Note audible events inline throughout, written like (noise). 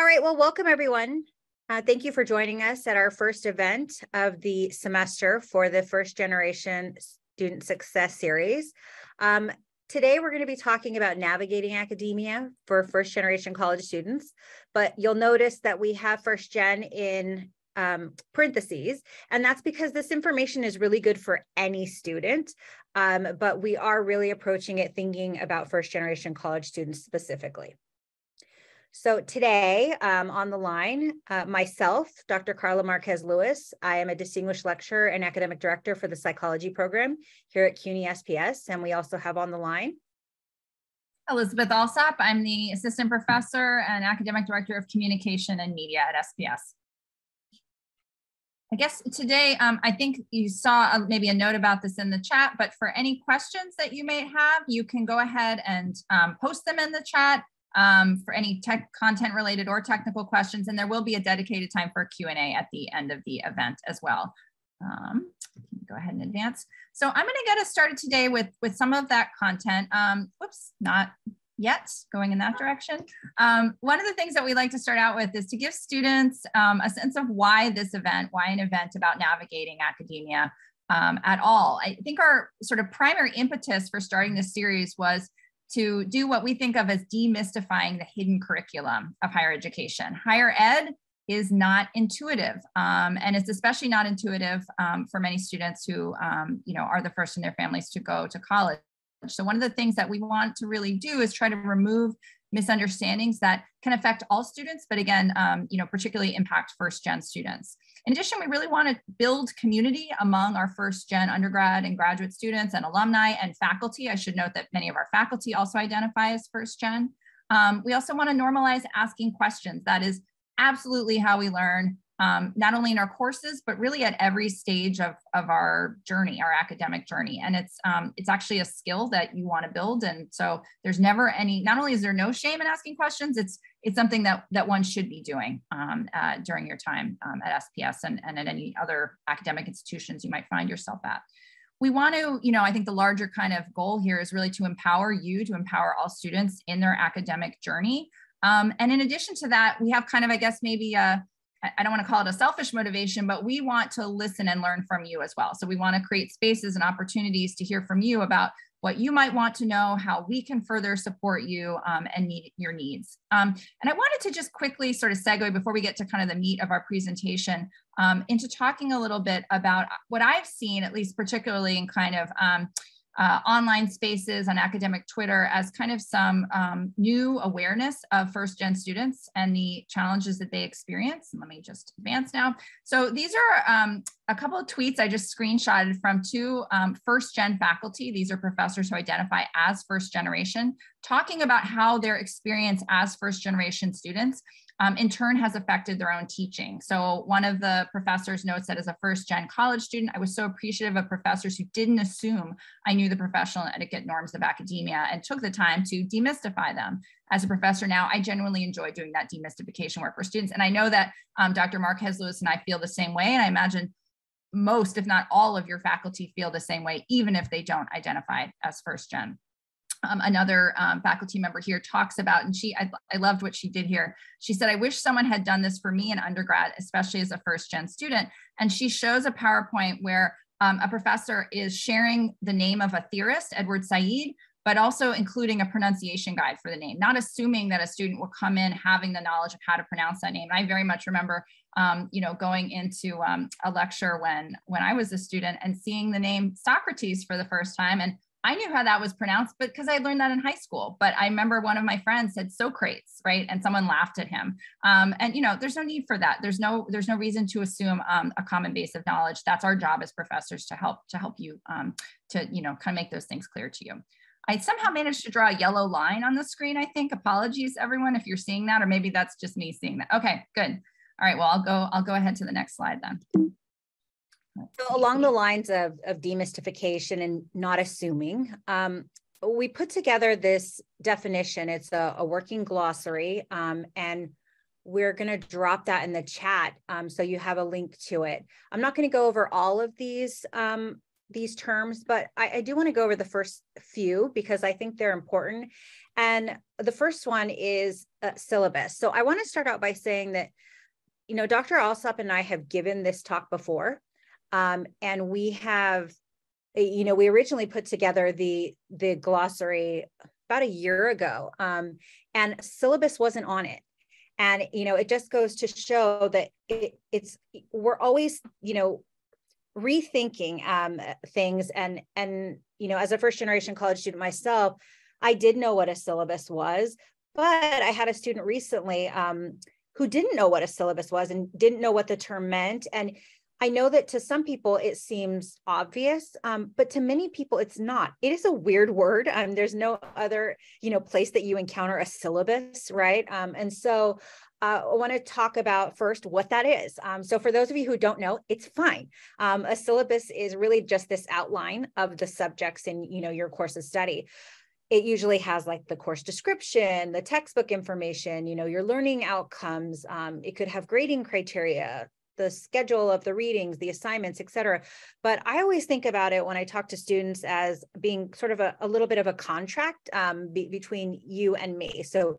All right, well, welcome everyone. Uh, thank you for joining us at our first event of the semester for the First Generation Student Success Series. Um, today, we're going to be talking about navigating academia for first generation college students, but you'll notice that we have first gen in um, parentheses, and that's because this information is really good for any student, um, but we are really approaching it thinking about first generation college students specifically. So today um, on the line, uh, myself, Dr. Carla Marquez Lewis, I am a distinguished lecturer and academic director for the psychology program here at CUNY SPS. And we also have on the line Elizabeth Alsop. I'm the assistant professor and academic director of communication and media at SPS. I guess today, um, I think you saw a, maybe a note about this in the chat, but for any questions that you may have, you can go ahead and um, post them in the chat um, for any tech content related or technical questions. And there will be a dedicated time for Q&A at the end of the event as well. Um, go ahead and advance. So I'm gonna get us started today with, with some of that content. Um, whoops, not yet going in that direction. Um, one of the things that we like to start out with is to give students um, a sense of why this event, why an event about navigating academia um, at all. I think our sort of primary impetus for starting this series was to do what we think of as demystifying the hidden curriculum of higher education. Higher ed is not intuitive, um, and it's especially not intuitive um, for many students who, um, you know, are the first in their families to go to college. So one of the things that we want to really do is try to remove misunderstandings that can affect all students, but again, um, you know, particularly impact first gen students. In addition, we really want to build community among our first gen undergrad and graduate students and alumni and faculty. I should note that many of our faculty also identify as first gen. Um, we also want to normalize asking questions. That is absolutely how we learn um, not only in our courses, but really at every stage of, of our journey, our academic journey. And it's, um, it's actually a skill that you want to build. And so there's never any, not only is there no shame in asking questions, it's, it's something that, that one should be doing um, uh, during your time um, at SPS and, and at any other academic institutions you might find yourself at we want to, you know, I think the larger kind of goal here is really to empower you, to empower all students in their academic journey. Um, and in addition to that, we have kind of, I guess, maybe a, I don't want to call it a selfish motivation, but we want to listen and learn from you as well. So we want to create spaces and opportunities to hear from you about what you might want to know, how we can further support you um, and meet your needs. Um, and I wanted to just quickly sort of segue before we get to kind of the meat of our presentation um, into talking a little bit about what I've seen, at least particularly in kind of um, uh, online spaces on academic Twitter as kind of some um, new awareness of first gen students and the challenges that they experience. let me just advance now. So these are um, a couple of tweets I just screenshotted from two um, first gen faculty. These are professors who identify as first generation, talking about how their experience as first generation students um, in turn has affected their own teaching. So one of the professors notes that as a first gen college student, I was so appreciative of professors who didn't assume I knew the professional etiquette norms of academia and took the time to demystify them. As a professor now, I genuinely enjoy doing that demystification work for students. And I know that um, Dr. Marquez Lewis and I feel the same way. And I imagine most, if not all of your faculty feel the same way, even if they don't identify as first gen um, another um, faculty member here talks about, and she, I, I loved what she did here. She said, I wish someone had done this for me in undergrad, especially as a first gen student. And she shows a PowerPoint where um, a professor is sharing the name of a theorist, Edward Said, but also including a pronunciation guide for the name, not assuming that a student will come in having the knowledge of how to pronounce that name. I very much remember, um, you know, going into um, a lecture when, when I was a student and seeing the name Socrates for the first time and I knew how that was pronounced, but because I learned that in high school. But I remember one of my friends said Socrates, right? And someone laughed at him. Um, and you know, there's no need for that. There's no there's no reason to assume um, a common base of knowledge. That's our job as professors to help to help you um, to you know kind of make those things clear to you. I somehow managed to draw a yellow line on the screen. I think. Apologies, everyone, if you're seeing that, or maybe that's just me seeing that. Okay, good. All right. Well, I'll go. I'll go ahead to the next slide then. So along the lines of, of demystification and not assuming, um, we put together this definition. It's a, a working glossary, um, and we're going to drop that in the chat um, so you have a link to it. I'm not going to go over all of these um, these terms, but I, I do want to go over the first few because I think they're important. And the first one is uh, syllabus. So I want to start out by saying that, you know, Dr. Alsop and I have given this talk before, um, and we have, eh, you know, we originally put together the the glossary about a year ago, um, and syllabus wasn't on it. And you know it just goes to show that it, it's we're always you know rethinking um, things. And and you know as a first generation college student myself i did know what a syllabus was but i had a student recently um, who didn't know what a syllabus was and didn't know what the term meant. And i know that to some people it seems obvious um, but to many people it's not it is a weird word um, there's no other you know place that you encounter a syllabus right um, and so uh, I want to talk about first what that is. Um, so for those of you who don't know, it's fine. Um, a syllabus is really just this outline of the subjects in you know your course of study. It usually has like the course description, the textbook information, you know, your learning outcomes. Um, it could have grading criteria, the schedule of the readings, the assignments, et cetera. But I always think about it when I talk to students as being sort of a, a little bit of a contract um, be, between you and me. So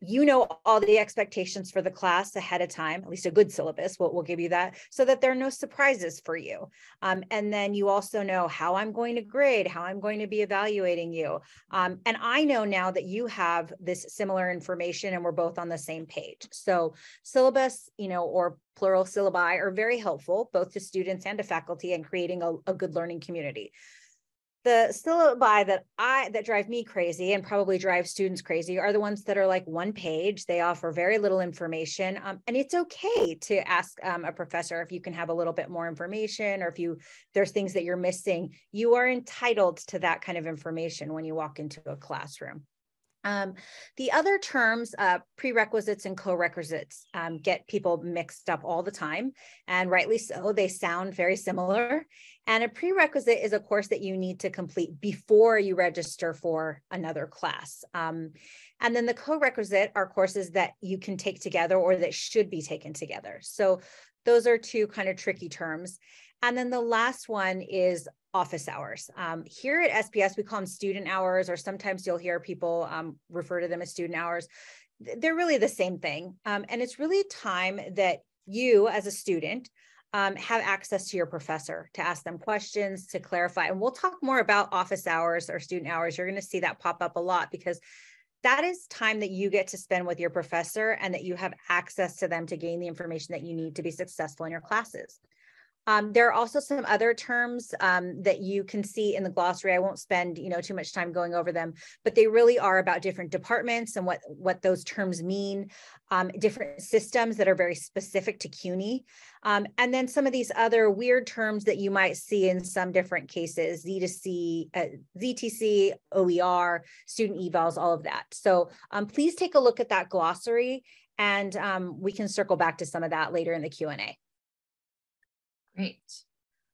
you know all the expectations for the class ahead of time, at least a good syllabus will, will give you that, so that there are no surprises for you. Um, and then you also know how I'm going to grade, how I'm going to be evaluating you. Um, and I know now that you have this similar information and we're both on the same page. So syllabus, you know, or plural syllabi are very helpful both to students and to faculty in creating a, a good learning community the syllabi that I that drive me crazy and probably drive students crazy are the ones that are like one page. They offer very little information, um, and it's okay to ask um, a professor if you can have a little bit more information or if you there's things that you're missing. You are entitled to that kind of information when you walk into a classroom. Um, the other terms, uh, prerequisites and co-requisites, um, get people mixed up all the time, and rightly so. They sound very similar. And a prerequisite is a course that you need to complete before you register for another class. Um, and then the co-requisite are courses that you can take together or that should be taken together. So those are two kind of tricky terms. And then the last one is office hours. Um, here at SPS, we call them student hours, or sometimes you'll hear people um, refer to them as student hours. They're really the same thing. Um, and it's really time that you, as a student, um, have access to your professor to ask them questions, to clarify. And we'll talk more about office hours or student hours. You're going to see that pop up a lot because that is time that you get to spend with your professor and that you have access to them to gain the information that you need to be successful in your classes. Um, there are also some other terms um, that you can see in the glossary. I won't spend you know too much time going over them, but they really are about different departments and what what those terms mean. Um, different systems that are very specific to CUNY, um, and then some of these other weird terms that you might see in some different cases: Z2C, uh, ZTC, OER, student evals, all of that. So um, please take a look at that glossary, and um, we can circle back to some of that later in the Q and A. Great.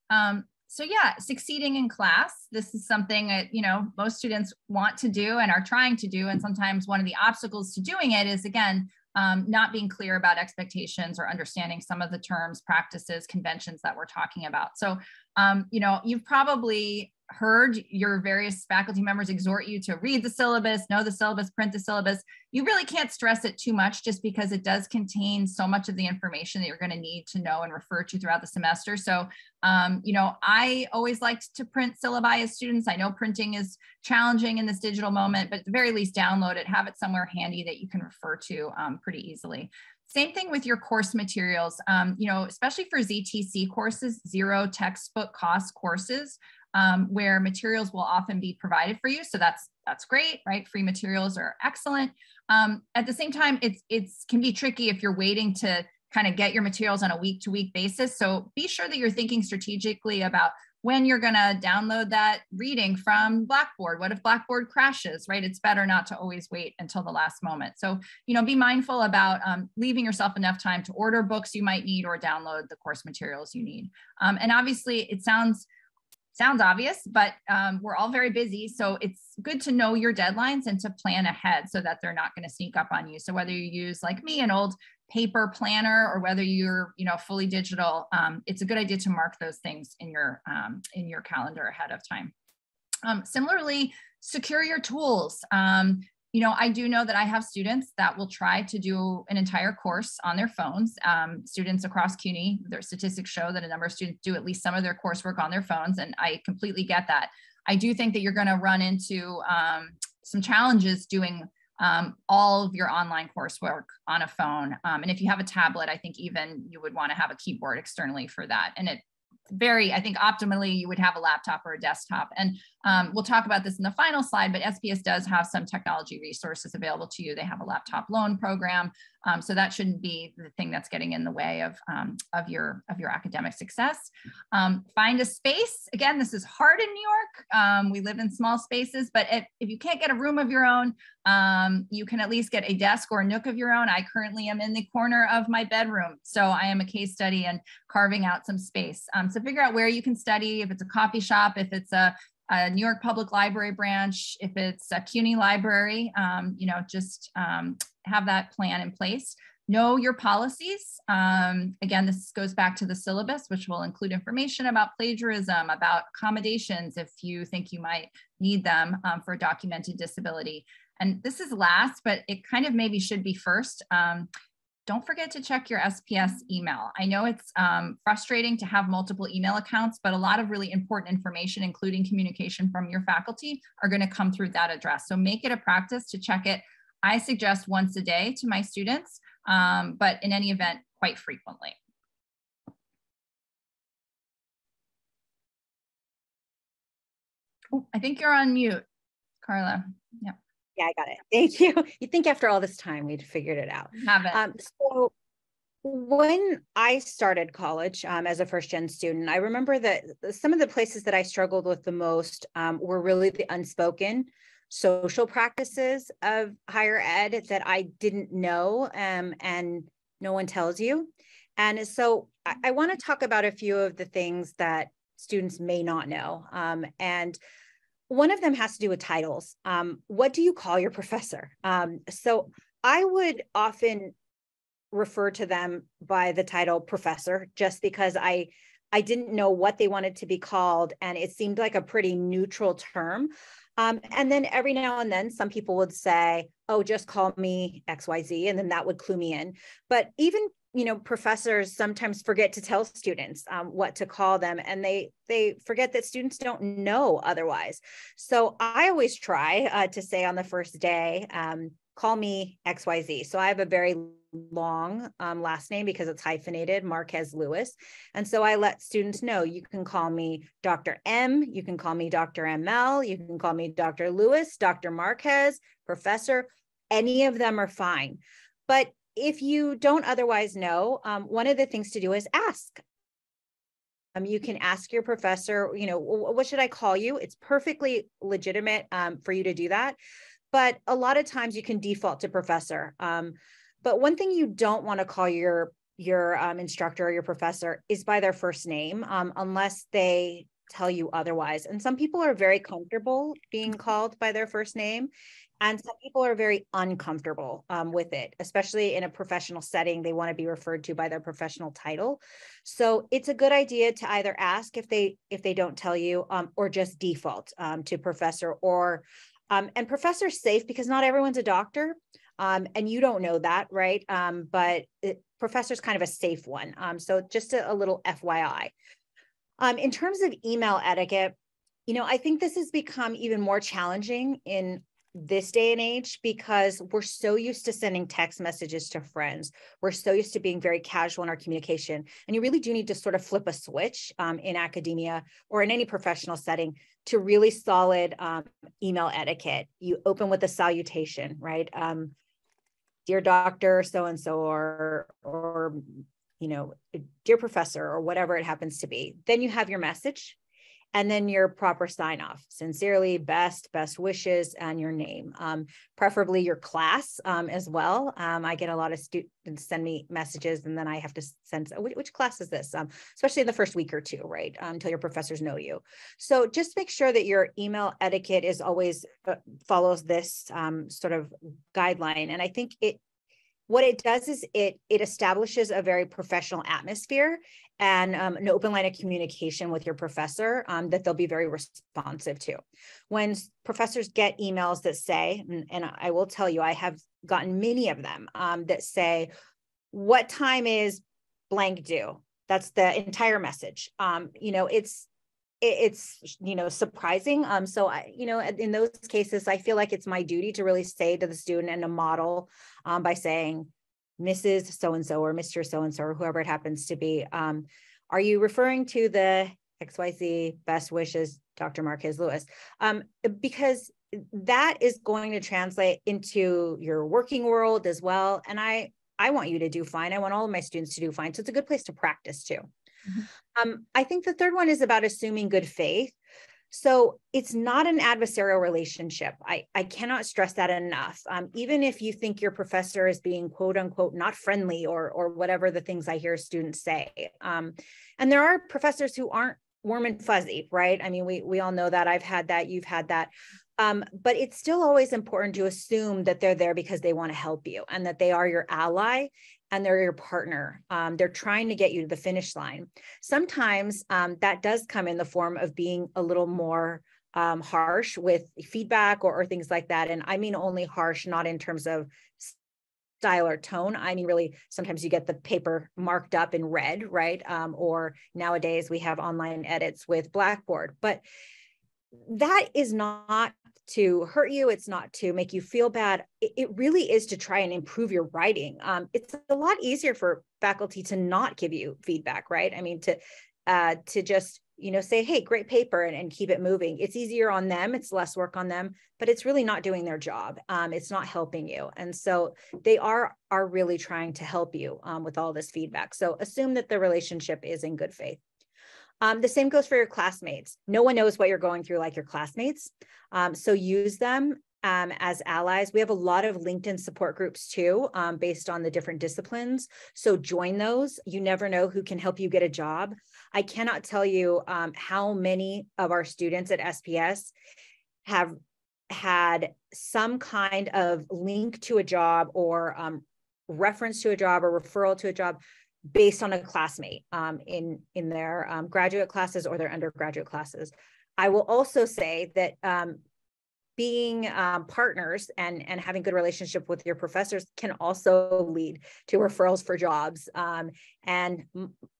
Um, so yeah, succeeding in class. This is something that, you know, most students want to do and are trying to do. And sometimes one of the obstacles to doing it is, again, um, not being clear about expectations or understanding some of the terms, practices, conventions that we're talking about. So, um, you know, you've probably heard your various faculty members exhort you to read the syllabus, know the syllabus, print the syllabus. You really can't stress it too much just because it does contain so much of the information that you're going to need to know and refer to throughout the semester. So, um, you know, I always liked to print syllabi as students. I know printing is challenging in this digital moment, but at the very least, download it, have it somewhere handy that you can refer to um, pretty easily. Same thing with your course materials, um, you know, especially for ZTC courses, zero textbook cost courses um, where materials will often be provided for you. So that's that's great, right? Free materials are excellent. Um, at the same time, it's it's can be tricky if you're waiting to kind of get your materials on a week to week basis. So be sure that you're thinking strategically about when you're going to download that reading from Blackboard. What if Blackboard crashes, right? It's better not to always wait until the last moment. So, you know, be mindful about um, leaving yourself enough time to order books you might need or download the course materials you need. Um, and obviously, it sounds sounds obvious, but um, we're all very busy. So it's good to know your deadlines and to plan ahead so that they're not going to sneak up on you. So whether you use like me, an old paper planner or whether you're you know fully digital um, it's a good idea to mark those things in your um, in your calendar ahead of time um, similarly secure your tools um, you know i do know that i have students that will try to do an entire course on their phones um, students across cuny their statistics show that a number of students do at least some of their coursework on their phones and i completely get that i do think that you're going to run into um, some challenges doing um, all of your online coursework on a phone. Um, and if you have a tablet, I think even you would want to have a keyboard externally for that. And it very, I think optimally you would have a laptop or a desktop. And um, we'll talk about this in the final slide, but SPS does have some technology resources available to you. They have a laptop loan program. Um, so that shouldn't be the thing that's getting in the way of, um, of, your, of your academic success. Um, find a space. Again, this is hard in New York. Um, we live in small spaces, but if, if you can't get a room of your own, um, you can at least get a desk or a nook of your own. I currently am in the corner of my bedroom. So I am a case study and carving out some space. so figure out where you can study, if it's a coffee shop, if it's a a New York Public Library branch, if it's a CUNY library, um, you know, just um, have that plan in place. Know your policies. Um, again, this goes back to the syllabus, which will include information about plagiarism, about accommodations if you think you might need them um, for documented disability. And this is last, but it kind of maybe should be first. Don't forget to check your SPS email. I know it's um, frustrating to have multiple email accounts, but a lot of really important information, including communication from your faculty, are going to come through that address. So make it a practice to check it. I suggest once a day to my students, um, but in any event, quite frequently. Oh, I think you're on mute, Carla. Yeah. Yeah, I got it. (laughs) Thank you. (laughs) You think after all this time we'd figured it out. Have it. Um, so when I started college um, as a first gen student, I remember that some of the places that I struggled with the most um, were really the unspoken social practices of higher ed that I didn't know um, and no one tells you. And so I, I want to talk about a few of the things that students may not know. Um, and one of them has to do with titles. Um, what do you call your professor? Um, so I would often refer to them by the title professor just because I I didn't know what they wanted to be called and it seemed like a pretty neutral term. Um, and then every now and then some people would say, oh, just call me XYZ, and then that would clue me in. But even you know professors sometimes forget to tell students um, what to call them and they they forget that students don't know otherwise. So i always try uh, to say on the first day um, call me xyz so i have a very long um, last name because it's hyphenated marquez lewis. And so i let students know you can call me dr m you can call me dr ml you can call me dr lewis dr marquez professor any of them are fine. But if you don't otherwise know, um, one of the things to do is ask. Um, you can ask your professor, you know, what should I call you? It's perfectly legitimate um, for you to do that. But a lot of times you can default to professor. Um, but one thing you don't want to call your your um, instructor or your professor is by their first name, um, unless they tell you otherwise. And some people are very comfortable being called by their first name. And some people are very uncomfortable um, with it, especially in a professional setting. They want to be referred to by their professional title. So it's a good idea to either ask if they if they don't tell you, um, or just default um, to professor. Or um, and professor's safe because not everyone's a doctor, um, and you don't know that, right? Um, but it, professor's kind of a safe one. so just a, a little FYI. in terms of email etiquette, you know, I think this has become even more challenging in this day and age because we're so used to sending text messages to friends. We're so used to being very casual in our communication. And you really do need to sort of flip a switch um, in academia or in any professional setting to really solid um, email etiquette. You open with a salutation, right? Um, dear doctor, so and so, or, or, you know, dear professor, or whatever it happens to be. Then you have your message and then your proper sign off. Sincerely best best wishes and your name. Um, preferably your class um, as well. Um, i get a lot of students send me messages and then i have to send which, which class is this? Um, especially in the first week or two right? Um, until your professors know you. So just make sure that your email etiquette is always uh, follows this um, sort of guideline. And i think it what it does is it it establishes a very professional atmosphere and um, an open line of communication with your professor um, that they'll be very responsive to. When professors get emails that say, and, and I will tell you, I have gotten many of them um, that say, "What time is blank due?" That's the entire message. Um, you know, it's it's you know surprising. Um so i you know in those cases i feel like it's my duty to really say to the student and a model um, by saying mrs so and so or mr so and so or whoever it happens to be um are you referring to the xyz best wishes dr marquez lewis? Um because that is going to translate into your working world as well and i i want you to do fine. I want all of my students to do fine. So it's a good place to practice too Mm-hmm. Um, I think the third one is about assuming good faith. So it's not an adversarial relationship. I, I cannot stress that enough. Um, even if you think your professor is being quote unquote not friendly or or whatever the things I hear students say. Um, and there are professors who aren't warm and fuzzy, right? I mean, we we all know that. I've had that, you've had that. Um, but it's still always important to assume that they're there because they want to help you and that they are your ally and they're your partner. Um, they're trying to get you to the finish line. Sometimes um, that does come in the form of being a little more um, harsh with feedback or, or, things like that. And I mean only harsh, not in terms of style or tone. I mean, really, sometimes you get the paper marked up in red, right? Um, or nowadays we have online edits with Blackboard. But that is not to hurt you it's not to make you feel bad it, it really is to try and improve your writing um, it's a lot easier for faculty to not give you feedback right? I mean to uh, to just you know say hey great paper and, and keep it moving it's easier on them it's less work on them but it's really not doing their job um, it's not helping you and so they are are really trying to help you um, with all this feedback so assume that the relationship is in good faith um, the same goes for your classmates. No one knows what you're going through like your classmates. Um, so use them um, as allies. We have a lot of LinkedIn support groups too, um, based on the different disciplines. So join those. You never know who can help you get a job. I cannot tell you um, how many of our students at SPS have had some kind of link to a job or um, reference to a job or referral to a job based on a classmate um, in in their um, graduate classes or their undergraduate classes. I will also say that um, being um, partners and and having good relationship with your professors can also lead to referrals for jobs. Um, and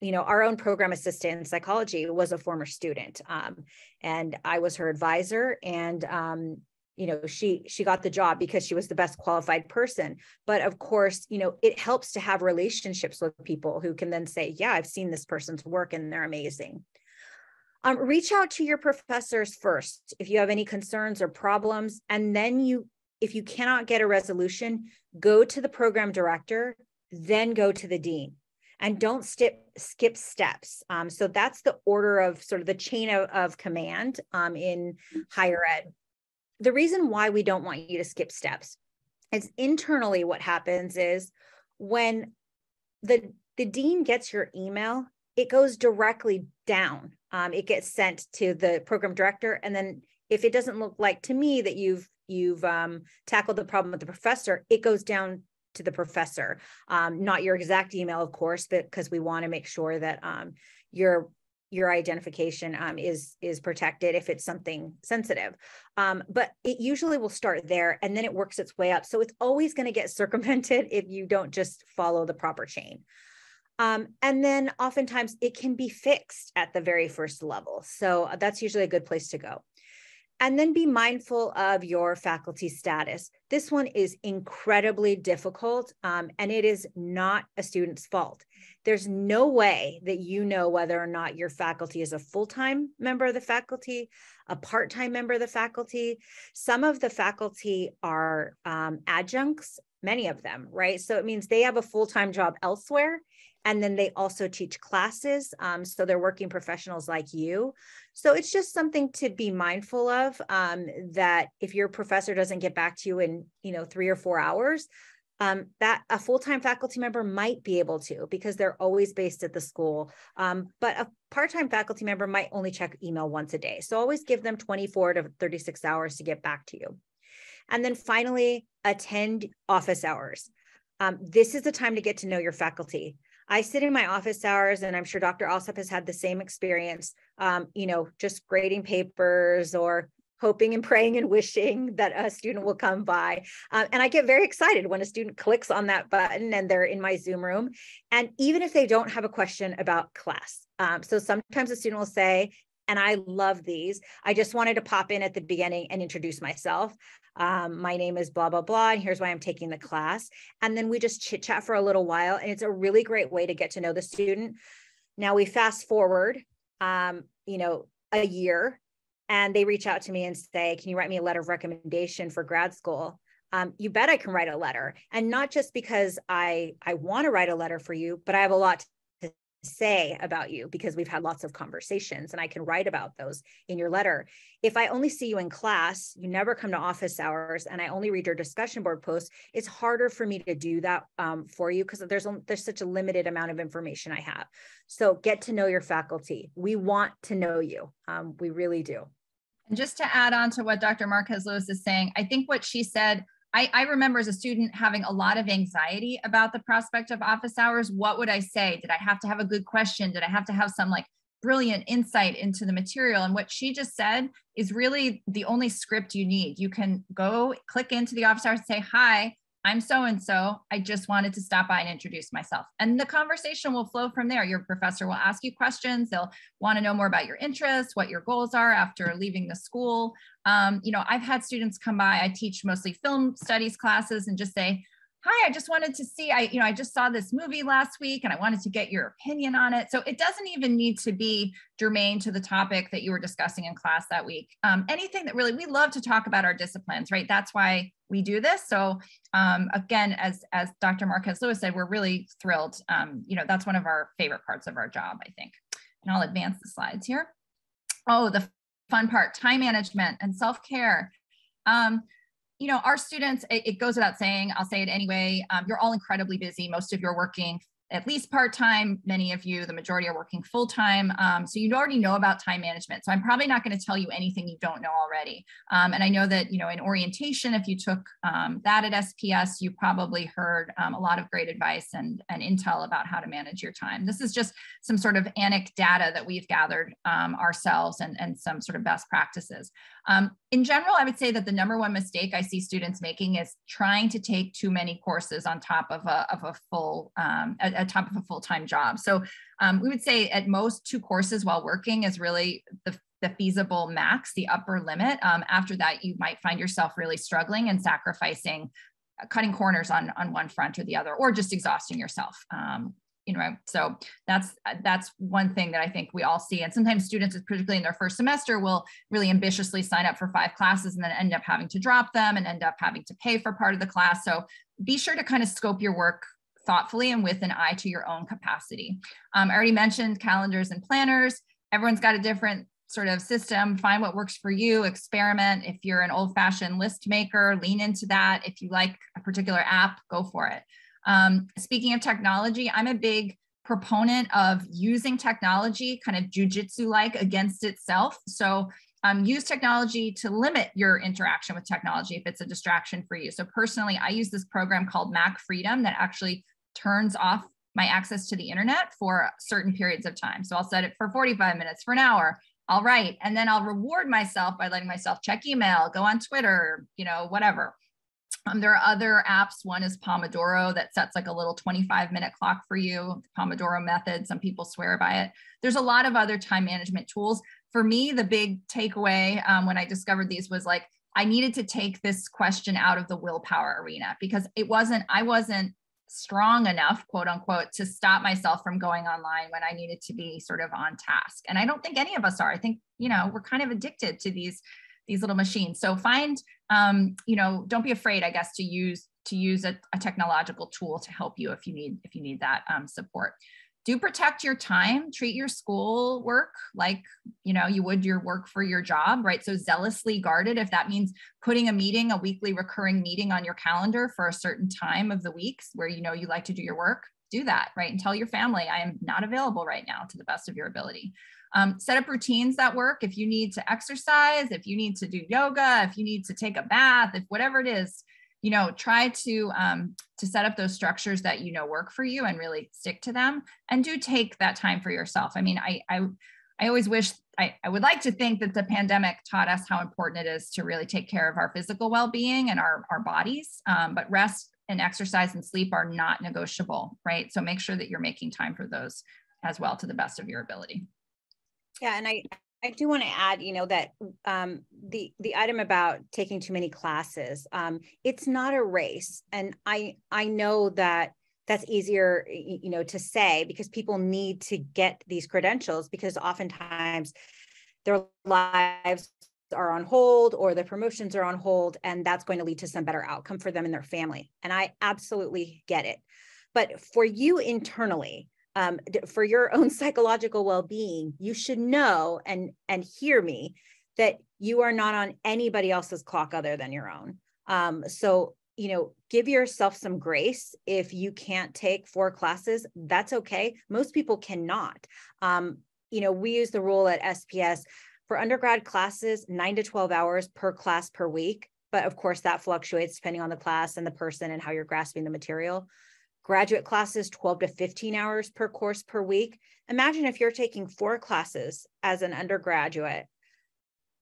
you know, our own program assistant in psychology was a former student, um, and I was her advisor. And you know she she got the job because she was the best qualified person. But of course you know it helps to have relationships with people who can then say yeah i've seen this person's work and they're amazing. Um, reach out to your professors first if you have any concerns or problems. And then you if you cannot get a resolution go to the program director then go to the dean. And don't skip skip steps. Um, so that's the order of sort of the chain of, of command um, in higher ed the reason why we don't want you to skip steps is internally what happens is when the the dean gets your email it goes directly down. Um, it gets sent to the program director. And then if it doesn't look like to me that you've you've um, tackled the problem with the professor it goes down to the professor. Um, not your exact email of course but because we want to make sure that um, your identification um, is is protected if it's something sensitive. Um, but it usually will start there and then it works its way up. So it's always going to get (laughs) circumvented if you don't just follow the proper chain. Um, and then oftentimes it can be fixed at the very first level. So uh, that's usually a good place to go and then be mindful of your faculty status. This one is incredibly difficult um, and it is not a student's fault. There's no way that you know whether or not your faculty is a full-time member of the faculty, a part-time member of the faculty. Some of the faculty are um, adjuncts, many of them, right? So it means they have a full-time job elsewhere and then they also teach classes. Um, so they're working professionals like you. So it's just something to be mindful of um, that if your professor doesn't get back to you in, you know, three or four hours, um, that a full-time faculty member might be able to because they're always based at the school. Um, but a part-time faculty member might only check email once a day. So always give them 24 to 36 hours to get back to you. And then finally, attend office hours Um, this is the time to get to know your faculty. I sit in my office hours, and I'm sure Dr. Alsop has had the same experience, um, you know, just grading papers or hoping and (laughs) praying and wishing that a student will come by. Uh, and I get very excited when a student clicks on that button and they're in my Zoom room. And even if they don't have a question about class. Um, so sometimes a student will say, and I love these. I just wanted to pop in at the beginning and introduce myself. Um, my name is blah, blah, blah, and here's why I'm taking the class. And then we just chit chat for a little while. And it's a really great way to get to know the student. Now we fast forward, um, you know, a year and they reach out to me and say, Can you write me a letter of recommendation for grad school? Um, you bet I can write a letter. And not just because I I want to write a letter for you, but I have a lot say about you because we've had lots of conversations and I can write about those in your letter. If I only see you in class, you never come to office hours, and I only read your discussion board posts, it's harder for me to do that um, for you because there's there's such a limited amount of information I have. So get to know your faculty. We want to know you. Um, we really do. And just to add on to what Dr. Marquez Lewis is saying, I think what she said, I, I, remember as a student having a lot of anxiety about the prospect of office hours. What would I say? Did I have to have a good question? Did I have to have some like brilliant insight into the material? And what she just said is really the only script you need. You can go click into the office hours and say, Hi, I'm so and so. I just wanted to stop by and introduce myself. And the conversation will flow from there. Your professor will ask you questions. They'll want to know more about your interests, what your goals are after leaving the school. Um, you know, I've had students come by, I teach mostly film studies classes and just say, hi, I just wanted to see, I, you know, I just saw this movie last week and I wanted to get your opinion on it. So it doesn't even need to be germane to the topic that you were discussing in class that week. Um, anything that really, we love to talk about our disciplines, right? That's why we do this. So um, again, as, as Dr. Marquez Lewis said, we're really thrilled. Um, you know, that's one of our favorite parts of our job, I think. And I'll advance the slides here. Oh, the fun part, time management and self-care. Um, you know, our students, it, it, goes without saying, I'll say it anyway, um, you're all incredibly busy. Most of you are working at least part-time. Many of you, the majority are working full-time. Um, so you already know about time management. So I'm probably not going to tell you anything you don't know already. Um, and I know that, you know, in orientation, if you took um, that at SPS, you probably heard um, a lot of great advice and, and intel about how to manage your time. This is just some sort of anecdote data that we've gathered um, ourselves and, and some sort of best practices. Um, in general, I would say that the number one mistake I see students making is trying to take too many courses on top of a, of a full, um, at top of a full-time job. So um, we would say at most two courses while working is really the, the feasible max, the upper limit. Um, after that, you might find yourself really struggling and sacrificing uh, cutting corners on on one front or the other or just exhausting yourself um, you know so that's that's one thing that i think we all see. And sometimes students particularly in their first semester will really ambitiously sign up for five classes and then end up having to drop them and end up having to pay for part of the class. So be sure to kind of scope your work thoughtfully and with an eye to your own capacity. Um, i already mentioned calendars and planners. Everyone's got a different sort of system. Find what works for you experiment. If you're an old fashioned list maker lean into that. If you like a particular app go for it um, speaking of technology, I'm a big proponent of using technology kind of jujitsu like against itself. So um, use technology to limit your interaction with technology if it's a distraction for you. So personally, I use this program called Mac Freedom that actually turns off my access to the internet for certain periods of time. So I'll set it for 45 minutes, for an hour. I'll write, and then I'll reward myself by letting myself check email, go on Twitter, you know, whatever. Um, there are other apps. One is Pomodoro that sets like a little 25 minute clock for you, Pomodoro method. Some people swear by it. There's a lot of other time management tools. For me, the big takeaway um, when I discovered these was like, I needed to take this question out of the willpower arena because it wasn't, I wasn't strong enough, quote unquote, to stop myself from going online when I needed to be sort of on task. And I don't think any of us are. I think, you know, we're kind of addicted to these these little machines. So find, um, you know, don't be afraid, I guess, to use to use a, a technological tool to help you if you need if you need that um, support. Do protect your time. Treat your school work like you know you would your work for your job, right? So zealously guarded. If that means putting a meeting, a weekly recurring meeting on your calendar for a certain time of the weeks where you know you like to do your work, do that, right? And tell your family I am not available right now to the best of your ability. Um, set up routines that work. If you need to exercise, if you need to do yoga, if you need to take a bath, if whatever it is, you know try to um, to set up those structures that you know work for you and really stick to them and do take that time for yourself. I mean i i, I always wish I, I would like to think that the pandemic taught us how important it is to really take care of our physical well-being and our, our bodies. Um, but rest and exercise and sleep are not negotiable right? So make sure that you're making time for those as well to the best of your ability yeah and i I do want to add, you know, that um, the the item about taking too many classes, um, it's not a race, and I I know that that's easier, you know, to say because people need to get these credentials because oftentimes their lives are on hold or the promotions are on hold, and that's going to lead to some better outcome for them and their family. And I absolutely get it, but for you internally, um, for your (laughs) own psychological well-being you should know and and hear me that you are not on anybody else's clock other than your own. Um, so you know give yourself some grace. If you can't take four classes that's okay. Most people cannot. Um, you know we use the rule at sps for undergrad classes 9 to 12 hours per class per week. But of course that fluctuates depending on the class and the person and how you're grasping the material graduate classes 12 to 15 hours per course per week. Imagine if you're taking four classes as an undergraduate,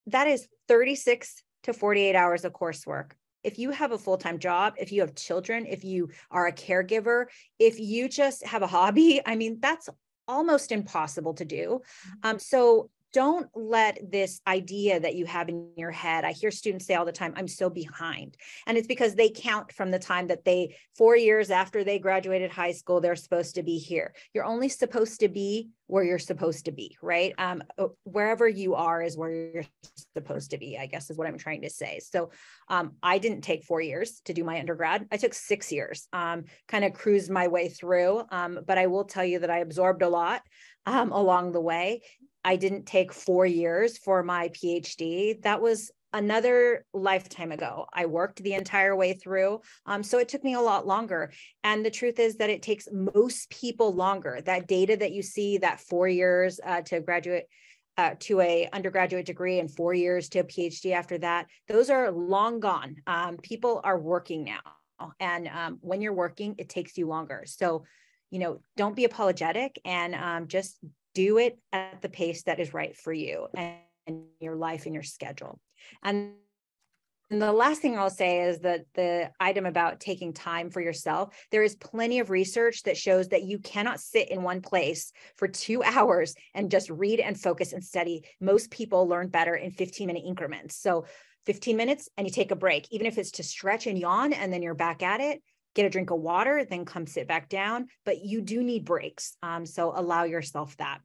that is 36 to 48 hours of coursework. If you have a full time job, if you have children, if you are a caregiver, if you just have a hobby, I mean, that's almost impossible to do. Mm-hmm. Um, so don't let this idea that you have in your head i hear students say all the time i'm so behind. And it's because they count from the time that they four years after they graduated high school they're supposed to be here. You're only supposed to be where you're supposed to be right? Um, wherever you are is where you're supposed to be i guess is what i'm trying to say. So um, i didn't take four years to do my undergrad. I took six years um, kind of cruised my way through. Um, but i will tell you that i absorbed a lot um, along the way I didn't take four years for my PhD. That was another lifetime ago. I worked the entire way through. Um, so it took me a lot longer. And the truth is that it takes most people longer. That data that you see, that four years uh, to graduate. Uh, to a undergraduate degree and four years to a phd after that those are long gone um, people are working now and um, when you're working it takes you longer so you know don't be apologetic and um, just do it at the pace that is right for you and, your life and your schedule. And and the last thing I'll say is that the item about taking time for yourself, there is plenty of research that shows that you cannot sit in one place for two (laughs) hours and just read and focus and study. Most people learn better in 15 minute increments. So 15 minutes and you take a break, even if it's to stretch and yawn and then you're back at it. Get a drink of water, then come sit back down. But you do need breaks. Um, so allow yourself that.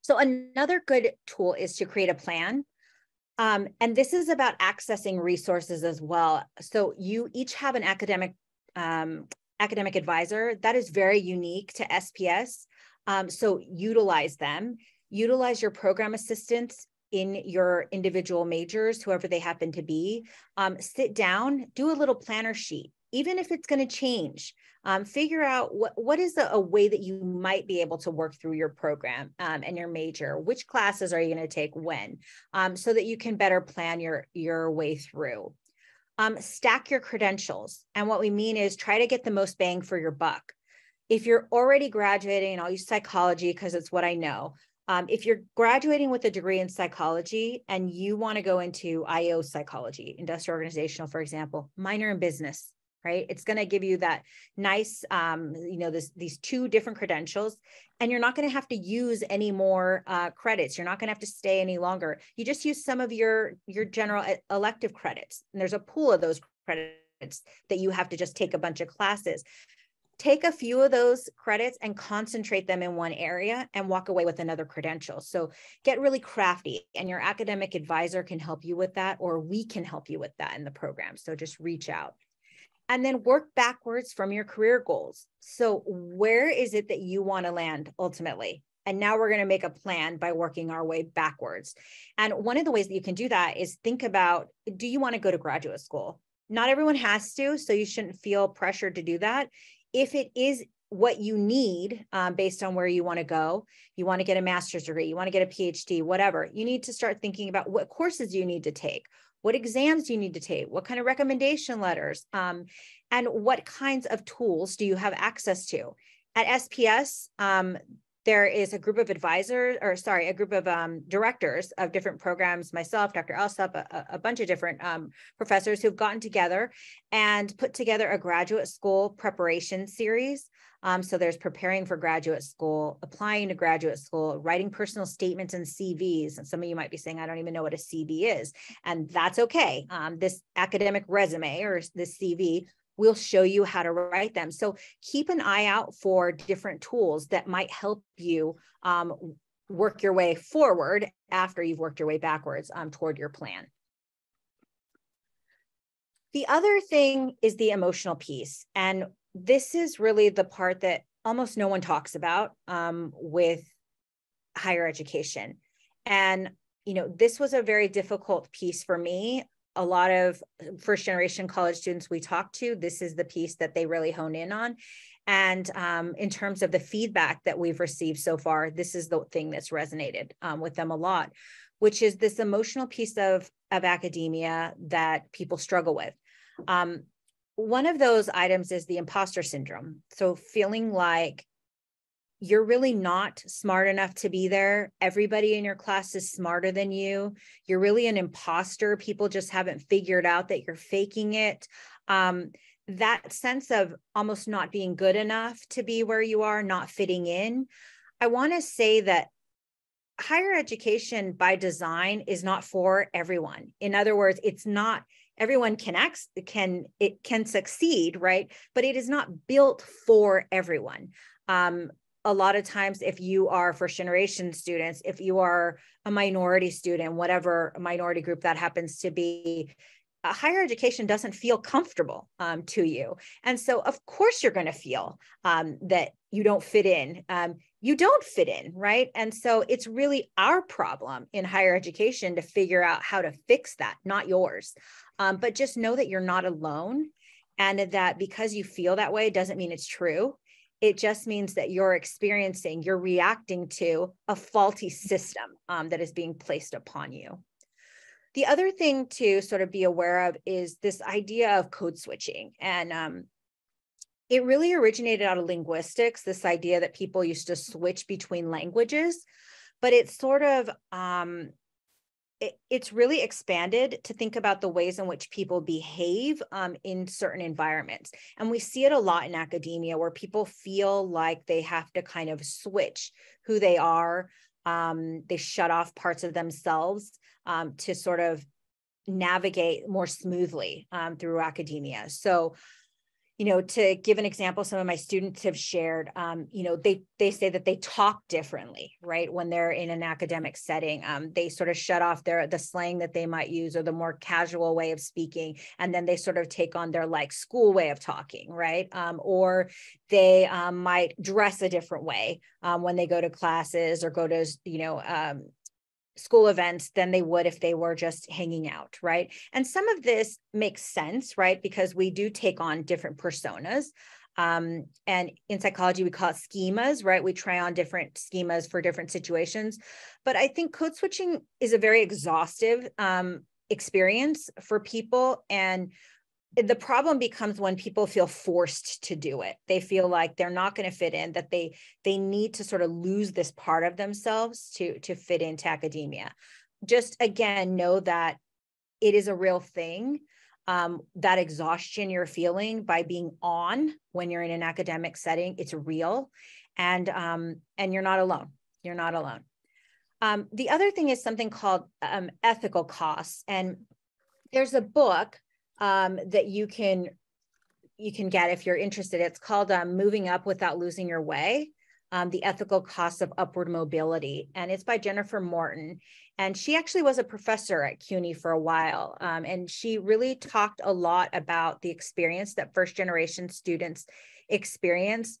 So another good tool is to create a plan. Um, and this is about accessing resources as well. So you each have an academic um, academic advisor that is very unique to SPS. Um, so utilize them. Utilize your program assistants in your individual majors, whoever they happen to be. Um, sit down, do a little planner sheet even if it's going to change um, figure out what, what is a, a, way that you might be able to work through your program um, and your major. Which classes are you going to take when um, so that you can better plan your your way through. Um, stack your credentials and what we mean is try to get the most bang for your buck. If you're already graduating and i'll use psychology because it's what i know um, if you're graduating with a degree in psychology and you want to go into IO psychology, industrial organizational, for example, minor in business, right? It's going to give you that nice um, you know this these two different credentials and you're not going to have to use any more uh, credits. You're not going to have to stay any longer. You just use some of your your general elective credits and there's a pool of those credits that you have to just take a bunch of classes. Take a few of those credits and concentrate them in one area and walk away with another credential. So get really crafty, and your academic advisor can help you with that, or we can help you with that in the program. So just reach out and then work backwards from your career goals. So, where is it that you want to land ultimately? And now we're going to make a plan by working our way backwards. And one of the ways that you can do that is think about do you want to go to graduate school? Not everyone has to, so you shouldn't feel pressured to do that. If it is what you need um, based on where you want to go, you want to get a master's degree, you want to get a PhD, whatever, you need to start thinking about what courses you need to take what exams do you need to take? What kind of recommendation letters? Um, and what kinds of tools do you have access to? At sps um, there is a group of advisors or sorry a group of um, directors of different programs myself dr Alsop, a, a bunch of different um, professors who've gotten together and put together a graduate school preparation series. Um, so there's preparing for graduate school applying to graduate school writing personal statements and cvs and some of you might be saying i don't even know what a cv is. And that's okay. Um, this academic resume or this cv we'll show you how to write them. So keep an eye out for different tools that might help you um, work your way forward after you've worked your way backwards um, toward your plan. The other thing is the emotional piece. And this is really the part that almost no one talks about um, with higher education. And, you know, this was a very difficult piece for me a lot of first generation college students we talk to, this is the piece that they really hone in on. And um, in terms of the feedback that we've received so far, this is the thing that's resonated um, with them a lot, which is this emotional piece of, of academia that people struggle with. Um, one of those items is the imposter syndrome. So feeling like you're really not smart enough to be there. Everybody in your class is smarter than you. You're really an imposter. People just haven't figured out that you're faking it. Um, that sense of almost not being good enough to be where you are, not fitting in. I want to say that higher education by design is not for everyone. In other words, it's not everyone can act, can it can succeed, right? But it is not built for everyone. Um, a lot of times if you are first generation students if you are a minority student whatever minority group that happens to be uh, higher education doesn't feel comfortable um, to you. And so of course you're going to feel um, that you don't fit in. Um, you don't fit in right? And so it's really our problem in higher education to figure out how to fix that not yours. Um, but just know that you're not alone and that because you feel that way doesn't mean it's true it just means that you're experiencing, you're reacting to a faulty system um, that is being placed upon you. The other thing to sort of be aware of is this idea of code switching. And um, it really originated out of linguistics, this idea that people used to switch between languages, but it's sort of um, it, it's really expanded to think about the ways in which people behave um, in certain environments. And we see it a lot in academia where people feel like they have to kind of switch who they are. Um, they shut off parts of themselves um, to sort of navigate more smoothly um, through academia. So you know to give an example some of my students have shared um, you know they they say that they talk differently right when they're in an academic setting. Um, they sort of shut off their the slang that they might use or the more casual way of speaking and then they sort of take on their like school way of talking right? Um, or they um, might dress a different way um, when they go to classes or go to you know um, school events than they would if they were just hanging out, right? And some of this makes sense, right? Because we do take on different personas. Um, and in psychology, we call it schemas, right? We try on different schemas for different situations. But I think code switching is a very exhaustive um, experience for people. And the problem becomes when people feel forced to do it. They feel like they're not going to fit in that they they need to sort of lose this part of themselves to to fit into academia. Just again know that it is a real thing um, that exhaustion you're feeling by being on when you're in an academic setting it's real. And um, and you're not alone. You're not alone. Um, the other thing is something called um, ethical costs. And there's a book um, that you can you can get if you're interested. It's called um, "Moving Up Without Losing Your Way." Um, the ethical costs of upward mobility, and it's by Jennifer Morton. And she actually was a professor at CUNY for a while, um, and she really talked a lot about the experience that first generation students experience,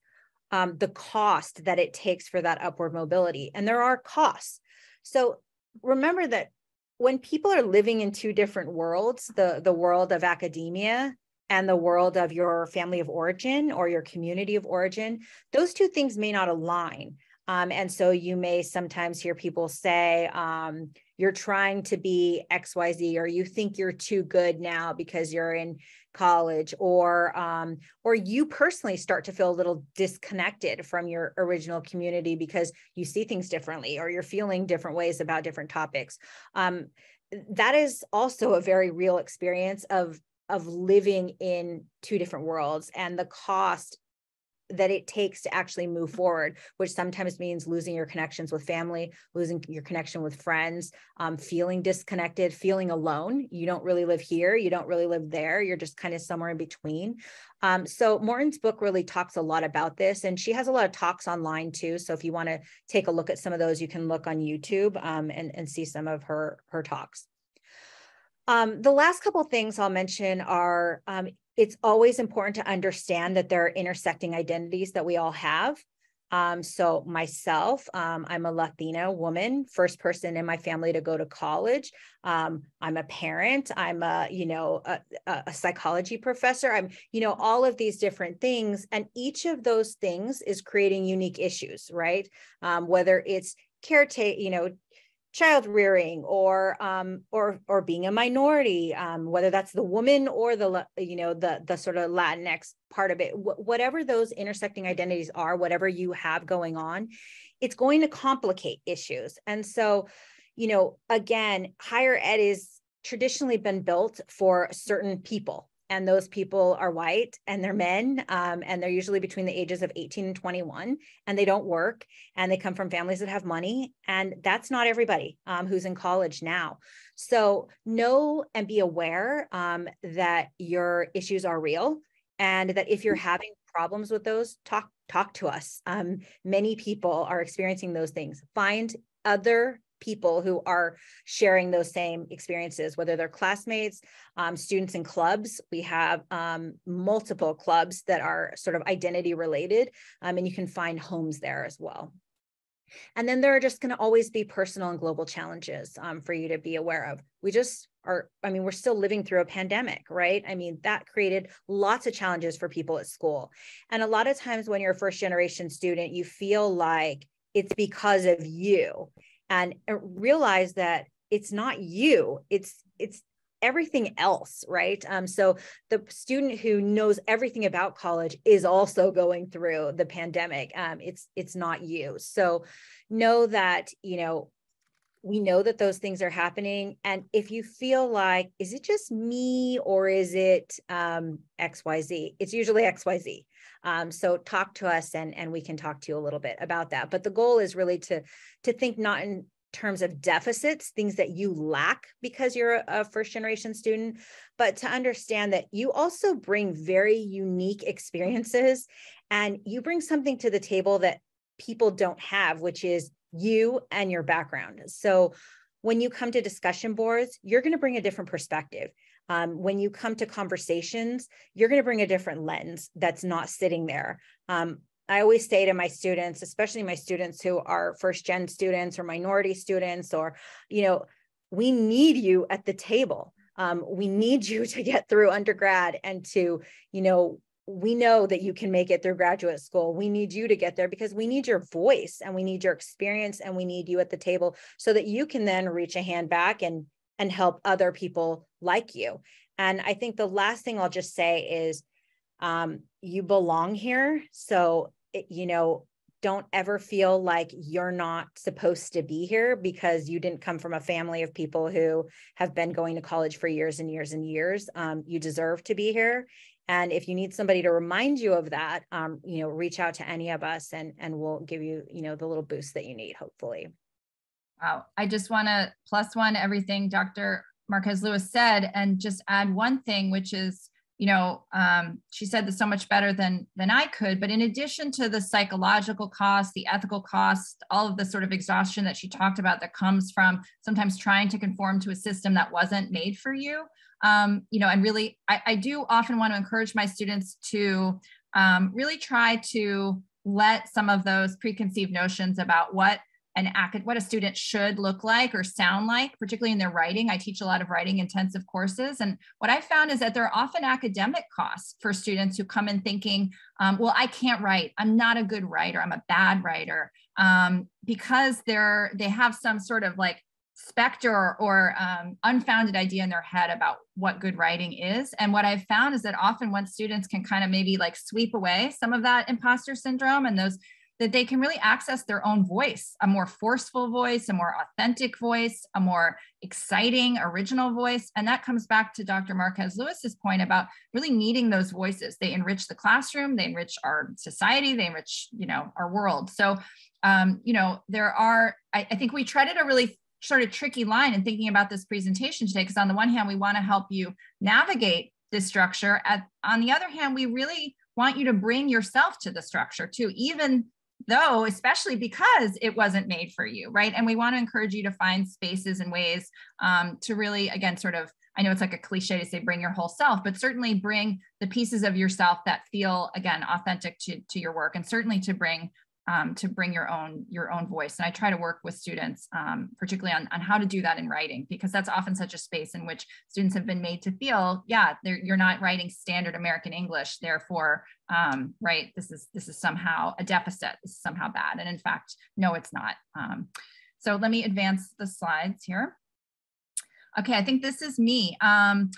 um, the cost that it takes for that upward mobility, and there are costs. So remember that when people are living in two different worlds, the, the world of academia and the world of your family of origin or your community of origin, those two things may not align. Um, and so you may sometimes hear people say, um, you're trying to be XYZ, or you think you're too good now because you're in college, or um, or you personally start to feel a little disconnected from your original community because you see things differently, or you're feeling different ways about different topics. Um, that is also a very real experience of of living in two different worlds and the cost that it takes to actually move forward, which sometimes means losing your connections with family, losing your connection with friends, um, feeling disconnected, feeling alone. You don't really live here, you don't really live there, you're just kind of somewhere in between. Um, so Morton's book really talks a lot about this, and she has a lot of talks online too. So if you want to take a look at some of those, you can look on YouTube um, and, and see some of her her talks. Um, the last couple things I'll mention are um, it's always important to understand that there are intersecting identities that we all have. Um, so myself, um, I'm a Latina woman, first person in my family to go to college. Um, I'm a parent. I'm a, you know, a, a, psychology professor. I'm, you know, all of these different things, and each of those things is creating unique issues, right? Um, whether it's caretake, you know, child rearing or um, or or being a minority um, whether that's the woman or the you know the the sort of latinx part of it Wh- whatever those intersecting identities are whatever you have going on it's going to complicate issues. And so you know again higher ed is traditionally been built for certain people and those people are white and they're men um, and they're usually between the ages of 18 and 21 and they don't work and they come from families that have money and that's not everybody um, who's in college now. So know and be aware um, that your issues are real and that if you're mm. having problems with those talk talk to us. Um, many people are experiencing those things. Find other people who are sharing those same experiences, whether they're classmates, um, students in clubs. We have um, multiple clubs that are sort of identity related, um, and you can find homes there as well. And then there are just going to always be personal and global challenges um, for you to be aware of. We just are, I mean, we're still living through a pandemic, right? I mean, that created lots of challenges for people at school. And a lot of times when you're a first generation student, you feel like it's because of you and realize that it's not you it's it's everything else right? Um, so the student who knows everything about college is also going through the pandemic. Um, it's it's not you. So know that you know we know that those things are happening and if you feel like is it just me or is it um, xyz it's usually xyz um, so talk to us and and we can talk to you a little bit about that. But the goal is really to to think not in terms of deficits things that you lack because you're a first generation student but to understand that you also bring very unique experiences and you bring something to the table that people don't have which is you and your background so when you come to discussion boards you're going to bring a different perspective um, when you come to conversations, you're going to bring a different lens that's not sitting there. Um, I always say to my students, especially my students who are first gen students or minority students, or, you know, we need you at the table. Um, we need you (laughs) to get through undergrad and to, you know, we know that you can make it through graduate school. We need you to get there because we need your voice and we need your experience and we need you at the table so that you can then reach a hand back and and help other people like you. And I think the last thing I'll just say is um, you belong here. So, you know, don't ever feel like you're not supposed to be here because you didn't come from a family of people who have been going to college for years and years and years. Um, you deserve to be here. And if you need somebody to remind you of that, um, you know, reach out to any of us and, and we'll give you, you know, the little boost that you need, hopefully. Wow. I just want to plus one everything Dr. Marquez Lewis said and just add one thing, which is, you know, um, she said this so much better than than I could. But in addition to the psychological cost, the ethical cost, all of the sort of exhaustion that she talked about that comes from sometimes trying to conform to a system that wasn't made for you, um, you know, and really, I, I, do often want to encourage my students to um, really try to let some of those preconceived notions about what an what a student should look like or sound like, particularly in their writing. I teach a lot of writing intensive courses. And what I found is that there are often academic costs for students who come in thinking, um, well, I can't write. I'm not a good writer. I'm a bad writer. Um, because they're, they have some sort of like specter or um, unfounded idea in their head about what good writing is. And what I've found is that often once students can kind of maybe like sweep away some of that imposter syndrome and those that they can really access their own voice, a more forceful voice, a more authentic voice, a more exciting, original voice. And that comes back to Dr. Marquez Lewis's point about really needing those voices. They enrich the classroom, they enrich our society, they enrich, you know, our world. So, um, you know, there are, I, I think we treaded a really sort of tricky line in thinking about this presentation today, because on the one hand, we want to help you navigate this structure. At, on the other hand, we really want you to bring yourself to the structure too, even though especially because it wasn't made for you right? And we want to encourage you to find spaces and ways um, to really again sort of i know it's like a cliche to say bring your whole self but certainly bring the pieces of yourself that feel again authentic to, to your work and certainly to bring um, to bring your own your own voice. And I try to work with students, um, particularly on, on how to do that in writing, because that's often such a space in which students have been made to feel, yeah, you're not writing standard American English, therefore, um, right, this is this is somehow a deficit, this is somehow bad. And in fact, no, it's not. Um, so let me advance the slides here. Okay, I think this is me. Um,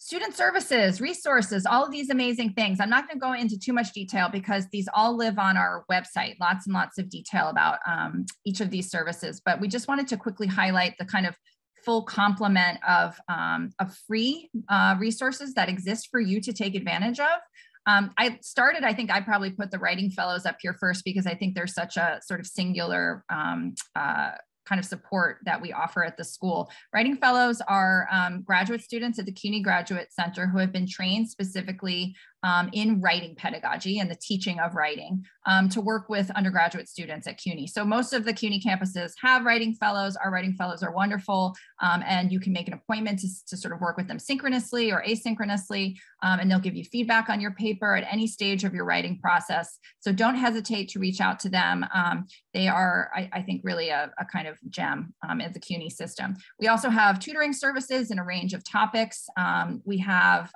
student services, resources, all of these amazing things. I'm not going to go into too much detail because these all live on our website, lots and lots of detail about um, each of these services. But we just wanted to quickly highlight the kind of full complement of, um, of free uh, resources that exist for you to take advantage of. Um, I started, I think I probably put the writing fellows up here first because I think there's such a sort of singular um, uh, kind of support that we offer at the school. Writing Fellows are um, graduate students at the CUNY Graduate Center who have been trained specifically um, in writing pedagogy and the teaching of writing um, to work with undergraduate students at CUNY. So most of the CUNY campuses have writing fellows. Our writing fellows are wonderful um, and you can make an appointment to, to, sort of work with them synchronously or asynchronously um, and they'll give you feedback on your paper at any stage of your writing process. So don't hesitate to reach out to them. Um, they are, I, I, think, really a, a kind of gem um, in the CUNY system. We also have tutoring services in a range of topics. we have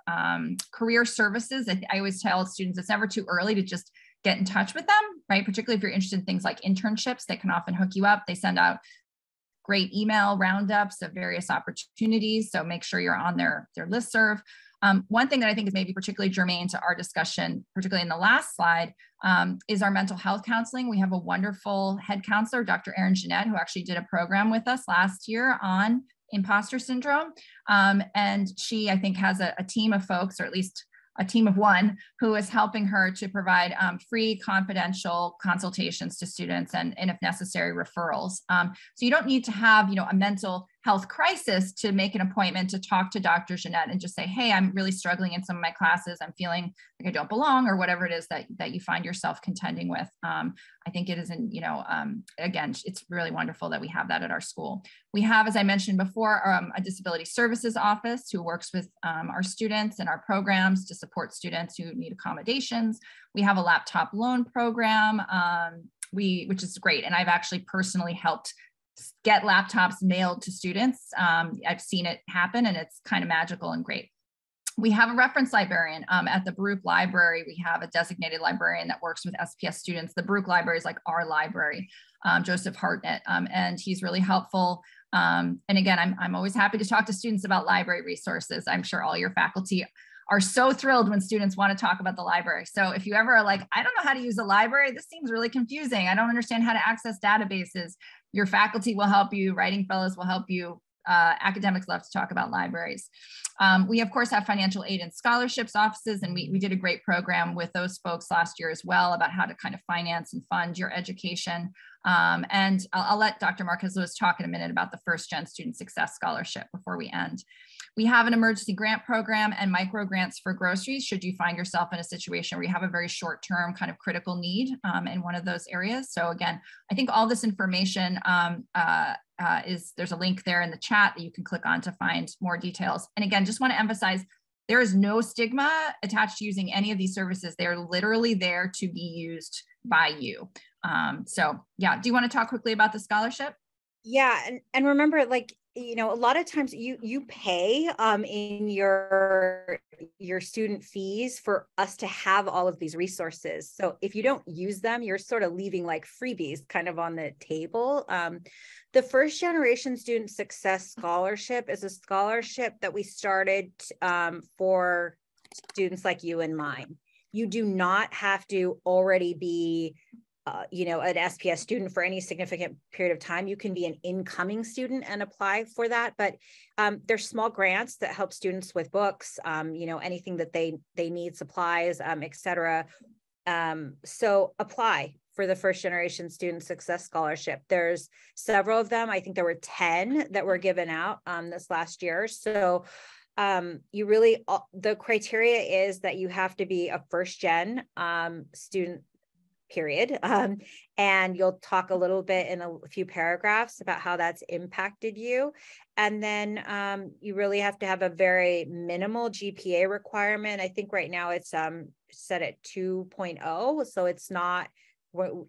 career services I, I always tell students it's never too early to just get in touch with them, right? Particularly if you're interested in things like internships, they can often hook you up. They send out great email roundups of various opportunities. So make sure you're on their, their list serve. Um, one thing that I think is maybe particularly germane to our discussion, particularly in the last slide, um, is our mental health counseling. We have a wonderful head counselor, Dr. Erin Jeanette, who actually did a program with us last year on imposter syndrome. Um, and she, I think, has a, a team of folks, or at least a team of one who is helping her to provide um, free confidential consultations to students and, and if necessary referrals. Um, so you don't need to have you know a mental health crisis to make an appointment to talk to Dr. Jeanette and just say, hey, I'm really struggling in some of my classes. I'm feeling like I don't belong or whatever it is that, that you find yourself contending with. Um, I think it is, in, you know, um, again, it's really wonderful that we have that at our school. We have, as I mentioned before, um, a disability services office who works with um, our students and our programs to support students who need accommodations. We have a laptop loan program, um, we, which is great. And I've actually personally helped get laptops mailed to students. Um, I've seen it happen and it's kind of magical and great. We have a reference librarian um, at the Baruch Library. We have a designated librarian that works with SPS students. The Baruch Library is like our library, um, Joseph Hartnett, um, and he's really helpful. Um, and again, I'm, I'm always happy to talk to students about library resources. I'm sure all your faculty are so thrilled when students want to talk about the library. So if you ever are like, I don't know how to use a library, this seems really confusing. I don't understand how to access databases your faculty will help you, writing fellows will help you, uh, academics love to talk about libraries. Um, we of course have financial aid and scholarships offices and we, we did a great program with those folks last year as well about how to kind of finance and fund your education. Um, and I'll, I'll, let Dr. Marquez Lewis talk in a minute about the first gen student success scholarship before we end. We have an emergency grant program and micro grants for groceries should you find yourself in a situation where you have a very short term kind of critical need um, in one of those areas. So again, I think all this information um, uh, uh, is there's a link there in the chat that you can click on to find more details. And again, just want to emphasize there is no stigma attached to using any of these services. They're literally there to be used by you. Um, so yeah, do you want to talk quickly about the scholarship? Yeah, and and remember, like you know, a lot of times you you pay um in your your student fees for us to have all of these resources. So if you don't use them, you're sort of leaving like freebies kind of on the table. Um, the first generation student success scholarship is a scholarship that we started um, for students like you and mine. You do not have to already be uh, you know, an SPS student for any significant period of time. You can be an incoming student and apply for that. But um, there's small grants that help students with books, um, you know, anything that they they need, supplies, um, et cetera. Um, so apply for the first generation student success scholarship. There's several of them. I think there were 10 that were given out um, this last year. So um, you really, uh, the criteria is that you have to be a first gen um, student period. Um, and you'll talk a little bit in a few paragraphs about how that's impacted you. And then um, you really have to have a very minimal GPA requirement. I think right now it's um, set at 2.0. So it's not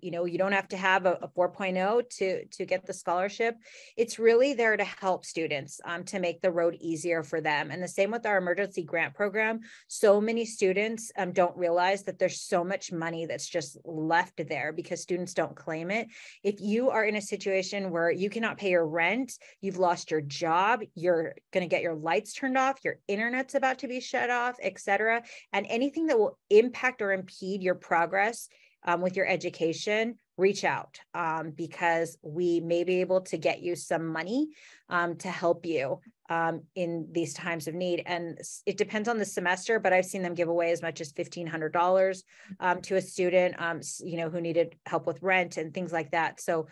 you know you don't have to have a, a 4.0 to to get the scholarship. It's really there to help students um, to make the road easier for them. And the same with our emergency grant program. So many students um, don't realize that there's so much money that's just left there because students don't claim it. If you are in a situation where you cannot pay your rent you've lost your job you're going to get your lights turned off your internet's about to be shut off etc and anything that will impact or impede your progress um, with your education, reach out um, because we may be able to get you some money um, to help you um, in these times of need. And it depends on the semester, but I've seen them give away as much as $1,500 um, to a student, um, you know, who needed help with rent and things like that. So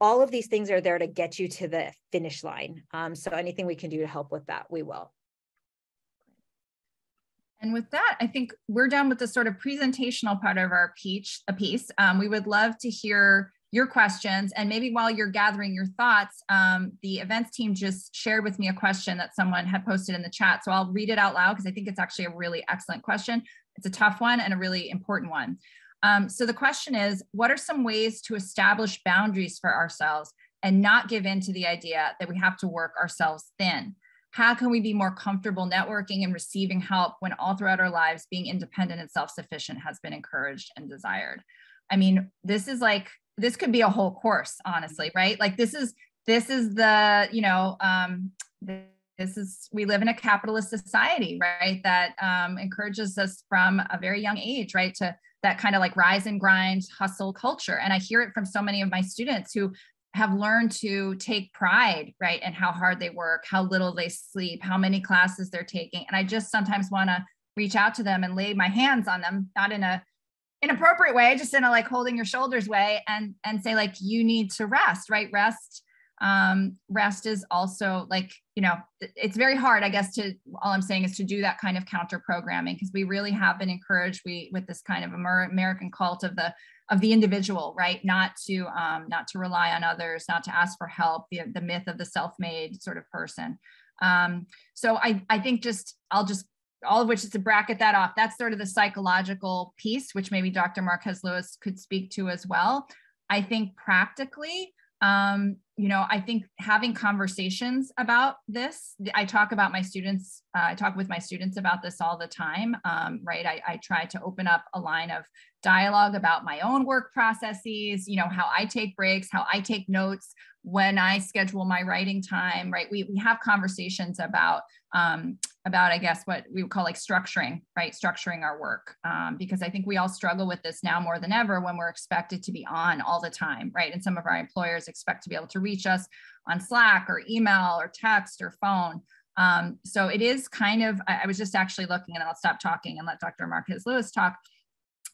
all of these things are there to get you to the finish line. so anything we can do to help with that, we will. And with that, I think we're done with the sort of presentational part of our piece. A piece. Um, we would love to hear your questions, and maybe while you're gathering your thoughts, um, the events team just shared with me a question that someone had posted in the chat. So I'll read it out loud because I think it's actually a really excellent question. It's a tough one and a really important one. Um, so the question is, what are some ways to establish boundaries for ourselves and not give in to the idea that we have to work ourselves thin? How can we be more comfortable networking and receiving help when all throughout our lives being independent and self-sufficient has been encouraged and desired? I mean this is like this could be a whole course honestly right? Like this is this is the you know um this is we live in a capitalist society right? That um, encourages us from a very young age right? To that kind of like rise and grind hustle culture. And i hear it from so many of my students who have learned to take pride, right, and how hard they work, how little they sleep, how many classes they're taking. And I just sometimes want to reach out to them and lay my hands on them, not in a inappropriate way, just in a like holding your shoulders way and and say like you need to rest, right? Rest um, rest is also like you know it's very hard i guess to all i'm saying is to do that kind of counter programming because we really have been encouraged we with this kind of american cult of the of the individual right? Not to um, not to rely on others not to ask for help the, the myth of the self-made sort of person. Um, so I, I think just i'll just all of which is to bracket that off. That's sort of the psychological piece which maybe dr marquez lewis could speak to as well. I think practically um, you know, I think having conversations about this, I talk about my students, uh, I talk with my students about this all the time, um, right? I, I try to open up a line of dialogue about my own work processes, you know, how I take breaks, how I take notes when I schedule my writing time, right? We, we have conversations about um, about, I guess, what we would call like structuring, right? Structuring our work. Um, because I think we all struggle with this now more than ever when we're expected to be on all the time, right? And some of our employers expect to be able to reach us on Slack or email or text or phone. Um, so it is kind of, I, I was just actually looking and I'll stop talking and let Dr. Marquez Lewis talk.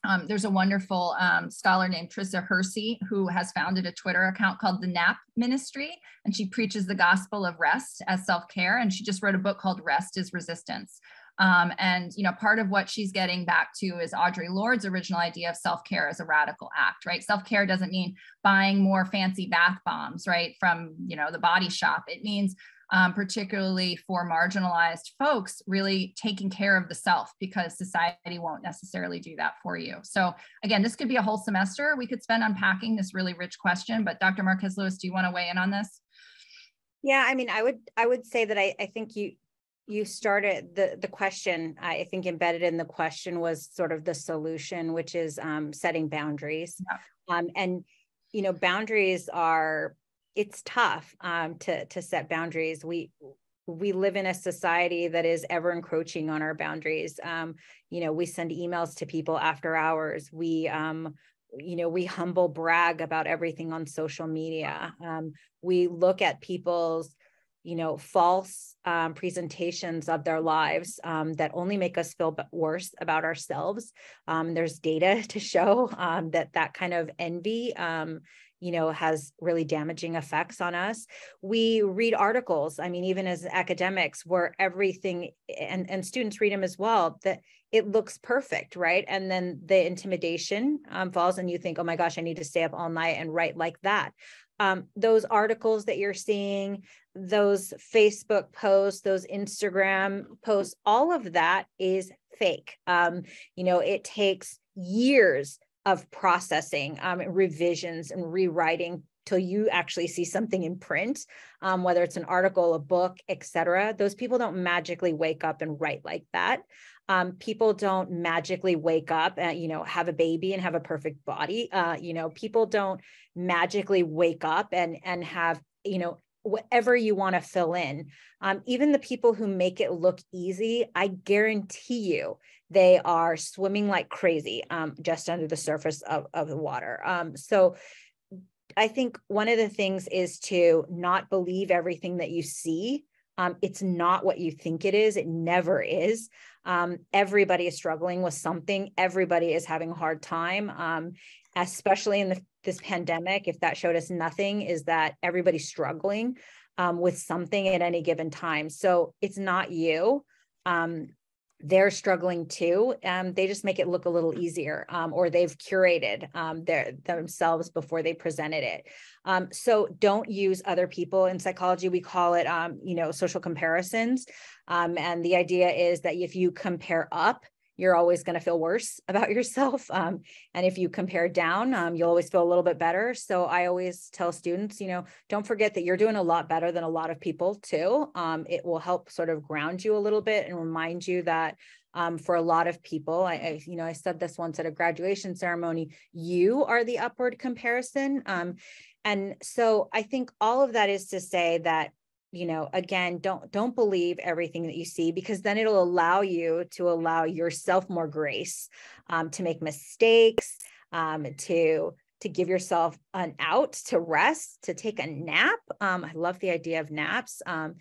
Um, there's a wonderful um, scholar named Tricia Hersey who has founded a Twitter account called the Nap Ministry, and she preaches the gospel of rest as self-care. And she just wrote a book called Rest is Resistance. Um, and you know, part of what she's getting back to is Audre Lorde's original idea of self-care as a radical act, right? Self-care doesn't mean buying more fancy bath bombs, right, from you know the body shop. It means um, particularly for marginalized folks, really taking care of the self because society won't necessarily do that for you. So again, this could be a whole semester we could spend unpacking this really rich question, but Dr. Marquez Lewis, do you want to weigh in on this? Yeah, I mean, I would I would say that I, I think you you started the the question i think embedded in the question was sort of the solution which is um, setting boundaries yeah. um, and you know boundaries are it's tough um, to to set boundaries. We we live in a society that is ever encroaching on our boundaries. Um, you know we send emails to people after hours. We um, you know we humble brag about everything on social media. Um, we look at people's you know false um, presentations of their lives um, that only make us feel worse about ourselves. Um, there's data (laughs) to show um, that that kind of envy um, you know has really damaging effects on us. We read articles i mean even as academics where everything and and students read them as well that it looks perfect right? And then the intimidation um, falls and you think oh my gosh i need to stay up all night and write like that. Um, those articles that you're seeing, those Facebook posts, those Instagram posts, all of that is fake. Um, you know, it takes years of processing, um, revisions, and rewriting till you actually see something in print, um, whether it's an article, a book, etc. Those people don't magically wake up and write like that. Um, people don't magically wake up and you know have a baby and have a perfect body. Uh, you know, people don't magically wake up and and have you know whatever you want to fill in. Um, even the people who make it look easy, I guarantee you they are swimming like crazy um, just under the surface of, of the water. Um, so I think one of the things is to not believe everything that you see. Um, it's not what you think it is. It never is. Um, everybody is struggling with something. Everybody is having a hard time, um, especially in the, this pandemic. If that showed us nothing, is that everybody's struggling um, with something at any given time. So it's not you. Um, they're struggling too. Um, they just make it look a little easier, um, or they've curated um, their themselves before they presented it. Um, so don't use other people. In psychology, we call it, um, you know, social comparisons. Um, and the idea is that if you compare up, you're always going to feel worse (laughs) about yourself. Um, and if you compare down, um, you'll always feel a little bit better. So I always tell students, you know, don't forget that you're doing a lot better than a lot of people too. Um, it will help sort of ground you a little bit and remind you that um, for a lot of people, I, I, you know, I said this once at a graduation ceremony, you are the upward comparison. Um, and so I think all of that is to say that you know again don't don't believe everything that you see because then it'll allow you to allow yourself more grace um, to make mistakes um, to to give yourself an out to rest to take a nap. Um, i love the idea of naps um,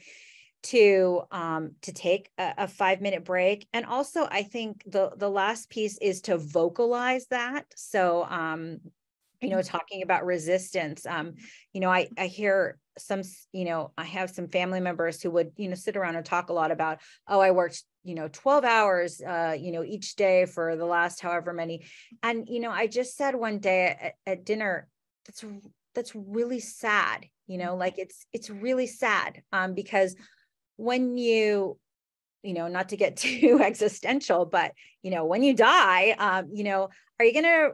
to um, to take a, a, five minute break. And also i think the the last piece is to vocalize that. So um, you know talking about resistance um you know i i hear some you know i have some family members who would you know sit around and talk a lot about oh i worked you know 12 hours uh you know each day for the last however many and you know i just said one day at, at dinner that's that's really sad you know like it's it's really sad um because when you you know not to get too existential but you know when you die um you know are you going to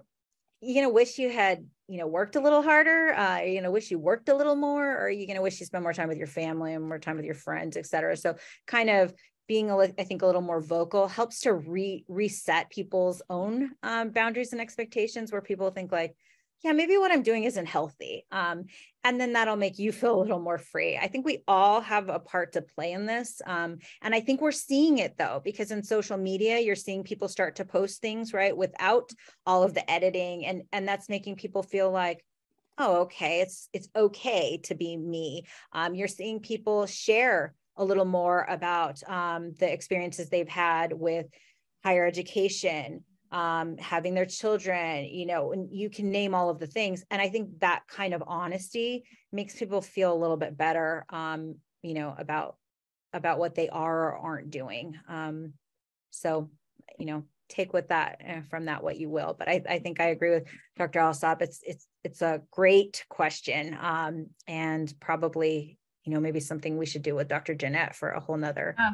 you gonna wish you had you know worked a little harder? Uh, you gonna wish you worked a little more? Or are you gonna wish you spent more time with your family and more time with your friends et cetera? So kind of being a, I think a little more vocal helps to re reset people's own um, boundaries and expectations where people think like yeah, maybe what I'm doing isn't healthy. Um, and then that'll make you feel a little more free. I think we all have a part to play in this. Um, and I think we're seeing it though, because in social media, you're seeing people start to post things, right, without all of the editing. And, and that's making people feel like, oh, okay, it's it's okay to be me. Um, you're seeing people share a little more about um, the experiences they've had with higher education, um, having their children, you know, and you can name all of the things. And I think that kind of honesty makes people feel a little bit better, um, you know, about about what they are or aren't doing. Um, so, you know, take with that uh, from that what you will. But I, I think I agree with Dr. Alsop. It's it's it's a great question um, and probably you know, maybe something we should do with Dr. Jeanette for a whole nother yeah.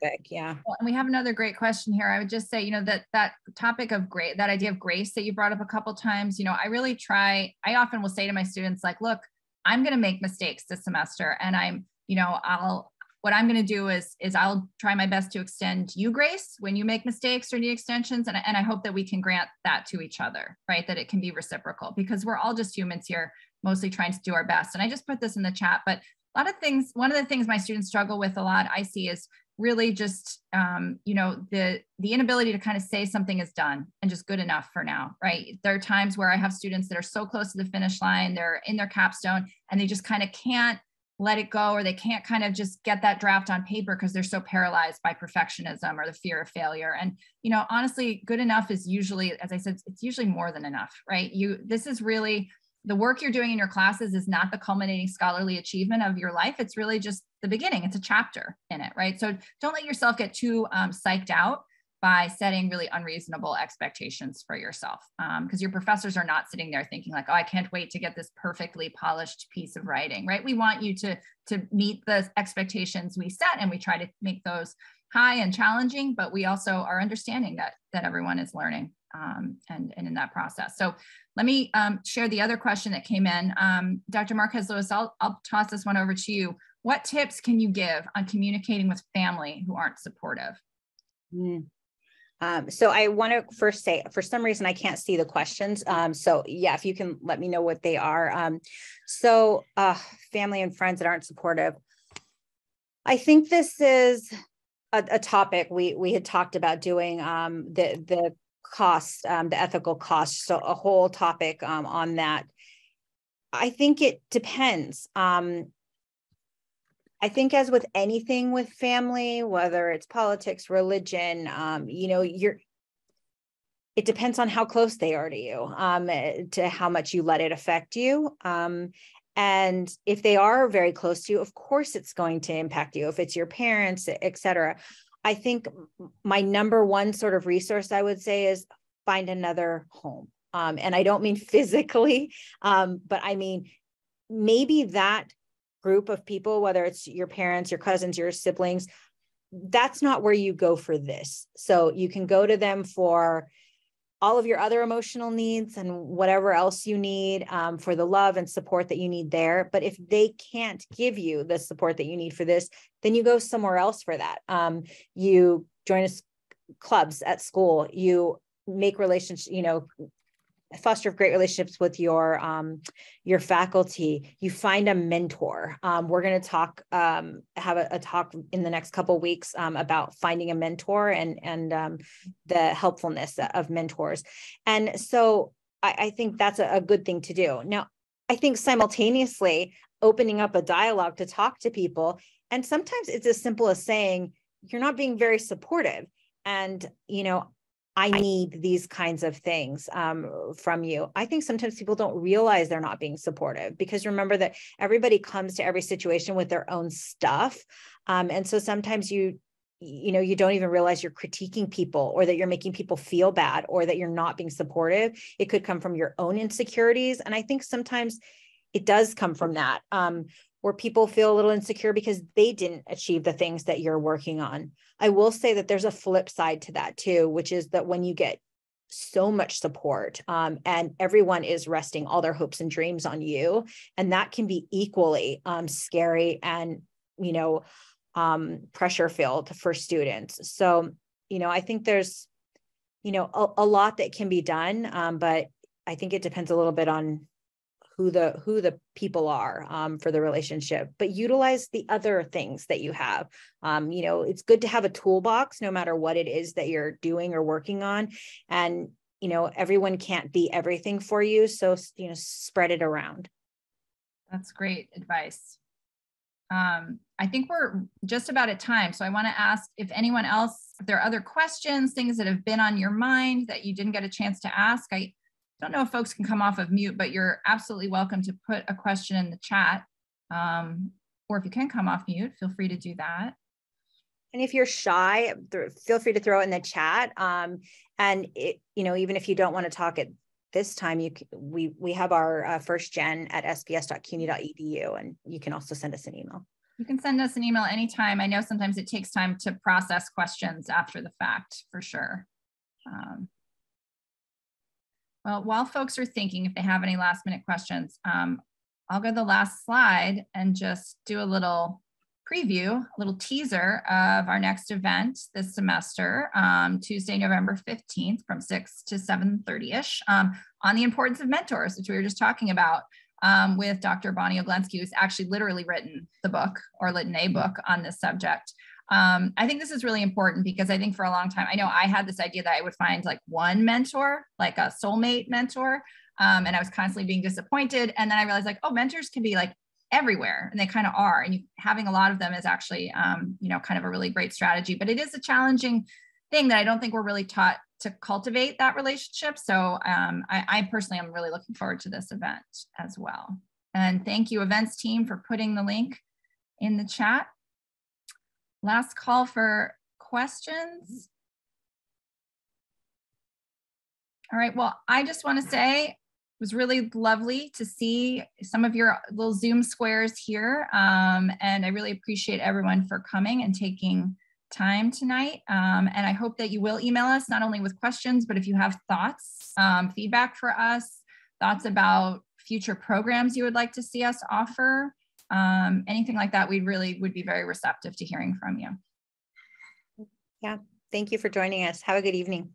Topic. Yeah. Well, and we have another great question here. I would just say, you know, that that topic of great, that idea of grace that you brought up a couple times, you know, I really try, I often will say to my students, like, look, I'm going to make mistakes this semester and I'm, you know, I'll, what I'm going to do is, is I'll try my best to extend you grace when you make mistakes or need extensions. And, and I hope that we can grant that to each other, right? That it can be reciprocal because we're all just humans here, mostly trying to do our best. And I just put this in the chat, but a lot of things, one of the things my students struggle with a lot I see is really just um, you know the the inability to kind of say something is done and just good enough for now right? There are times where i have students that are so close to the finish line they're in their capstone and they just kind of can't let it go or they can't kind of just get that draft on paper because they're so paralyzed by perfectionism or the fear of failure. And you know honestly good enough is usually as i said it's usually more than enough right? You this is really the work you're doing in your classes is not the culminating scholarly achievement of your life. It's really just the beginning. It's a chapter in it right? So don't let yourself get too um, psyched out by setting really unreasonable expectations for yourself because um, your professors are not sitting there thinking like oh i can't wait to get this perfectly polished piece of writing right? We want you to to meet the expectations we set and we try to make those high and challenging but we also are understanding that that everyone is learning um, and and in that process. So let me um, share the other question that came in um, dr marquez lewis I'll, I'll toss this one over to you what tips can you give on communicating with family who aren't supportive mm. Um, so I want to first say, for some reason, I can't see the questions. Um, so yeah, if you can let me know what they are. Um, so uh, family and friends that aren't supportive. I think this is a, a topic we we had talked about doing um, the the cost, um, the ethical cost. So a whole topic um, on that. I think it depends. Um, I think as with anything with family, whether it's politics, religion, um, you know, you're it depends on how close they are to you, um, eh, to how much you let it affect you. Um, and if they are very close to you, of course it's going to impact you. If it's your parents, et cetera. I think my number one sort of resource I would say is find another home. Um, and I don't mean (laughs) physically, um, but I mean maybe that group of people, whether it's your parents, your cousins, your siblings, that's not where you go for this. So you can go to them for all of your other emotional needs and whatever else you need um, for the love and support that you need there. But if they can't give you the support that you need for this, then you go somewhere else for that. Um, you join us clubs at school. You make relationships, you know, foster great relationships with your um, your faculty. You find a mentor. Um, we're going to talk um, have a, a, talk in the next couple weeks um, about finding a mentor and and um, the helpfulness of mentors. And so i, I think that's a, a good thing to do. Now i think simultaneously opening up a dialogue to talk to people and sometimes it's as simple as saying you're not being very supportive. And you know I need these kinds of things um, from you. I think sometimes people don't realize they're not being supportive because remember that everybody comes to every situation with their own stuff. Um, and so sometimes you, you know, you don't even realize you're critiquing people or that you're making people feel bad or that you're not being supportive. It could come from your own insecurities. And I think sometimes it does come from that, um, where people feel a little insecure because they didn't achieve the things that you're working on. I will say that there's a flip side to that too, which is that when you get so much support um, and everyone is resting all their hopes and dreams on you, and that can be equally um, scary and, you know, um, pressure filled for students. So, you know, I think there's, you know, a, a lot that can be done, um, but I think it depends a little bit on who the who the people are um, for the relationship but utilize the other things that you have. Um, you know it's good to have a toolbox no matter what it is that you're doing or working on. And you know everyone can't be everything for you so you know spread it around. That's great advice. Um, i think we're just about at time so i want to ask if anyone else if there are other questions things that have been on your mind that you didn't get a chance to ask i don't know if folks can come off of mute, but you're absolutely welcome to put a question in the chat. Um, or if you can come off mute, feel free to do that. And if you're shy, feel free to throw it in the chat. Um, and it, you know, even if you don't want to talk at this time you we we have our uh, first gen at sps.cuny.edu and you can also send us an email you can send us an email anytime i know sometimes it takes time to process questions after the fact for sure um, well while folks are thinking if they have any last minute questions um, i'll go to the last slide and just do a little preview, a little teaser of our next event this semester, um, Tuesday, November 15th from 6 to 7.30ish um, on the importance of mentors, which we were just talking about um, with Dr. Bonnie Oglensky, who's actually literally written the book or written a book on this subject. Um, I think this is really important because I think for a long time, I know I had this idea that I would find like one mentor, like a soulmate mentor, um, and I was constantly being disappointed. And then I realized like, oh, mentors can be like everywhere and they kind of are. And you, having a lot of them is actually um, you know kind of a really great strategy. But it is a challenging thing that i don't think we're really taught to cultivate that relationship. So um, I, I personally am really looking forward to this event as well. And thank you events team for putting the link in the chat last call for questions all right well i just want to say it was really lovely to see some of your little Zoom squares here. Um, and I really appreciate everyone for coming and taking time tonight. Um, and I hope that you will email us not only with questions, but if you have thoughts, um, feedback for us, thoughts about future programs you would like to see us offer, um, anything like that, we really would be very receptive to hearing from you. Yeah, thank you for joining us. Have a good evening.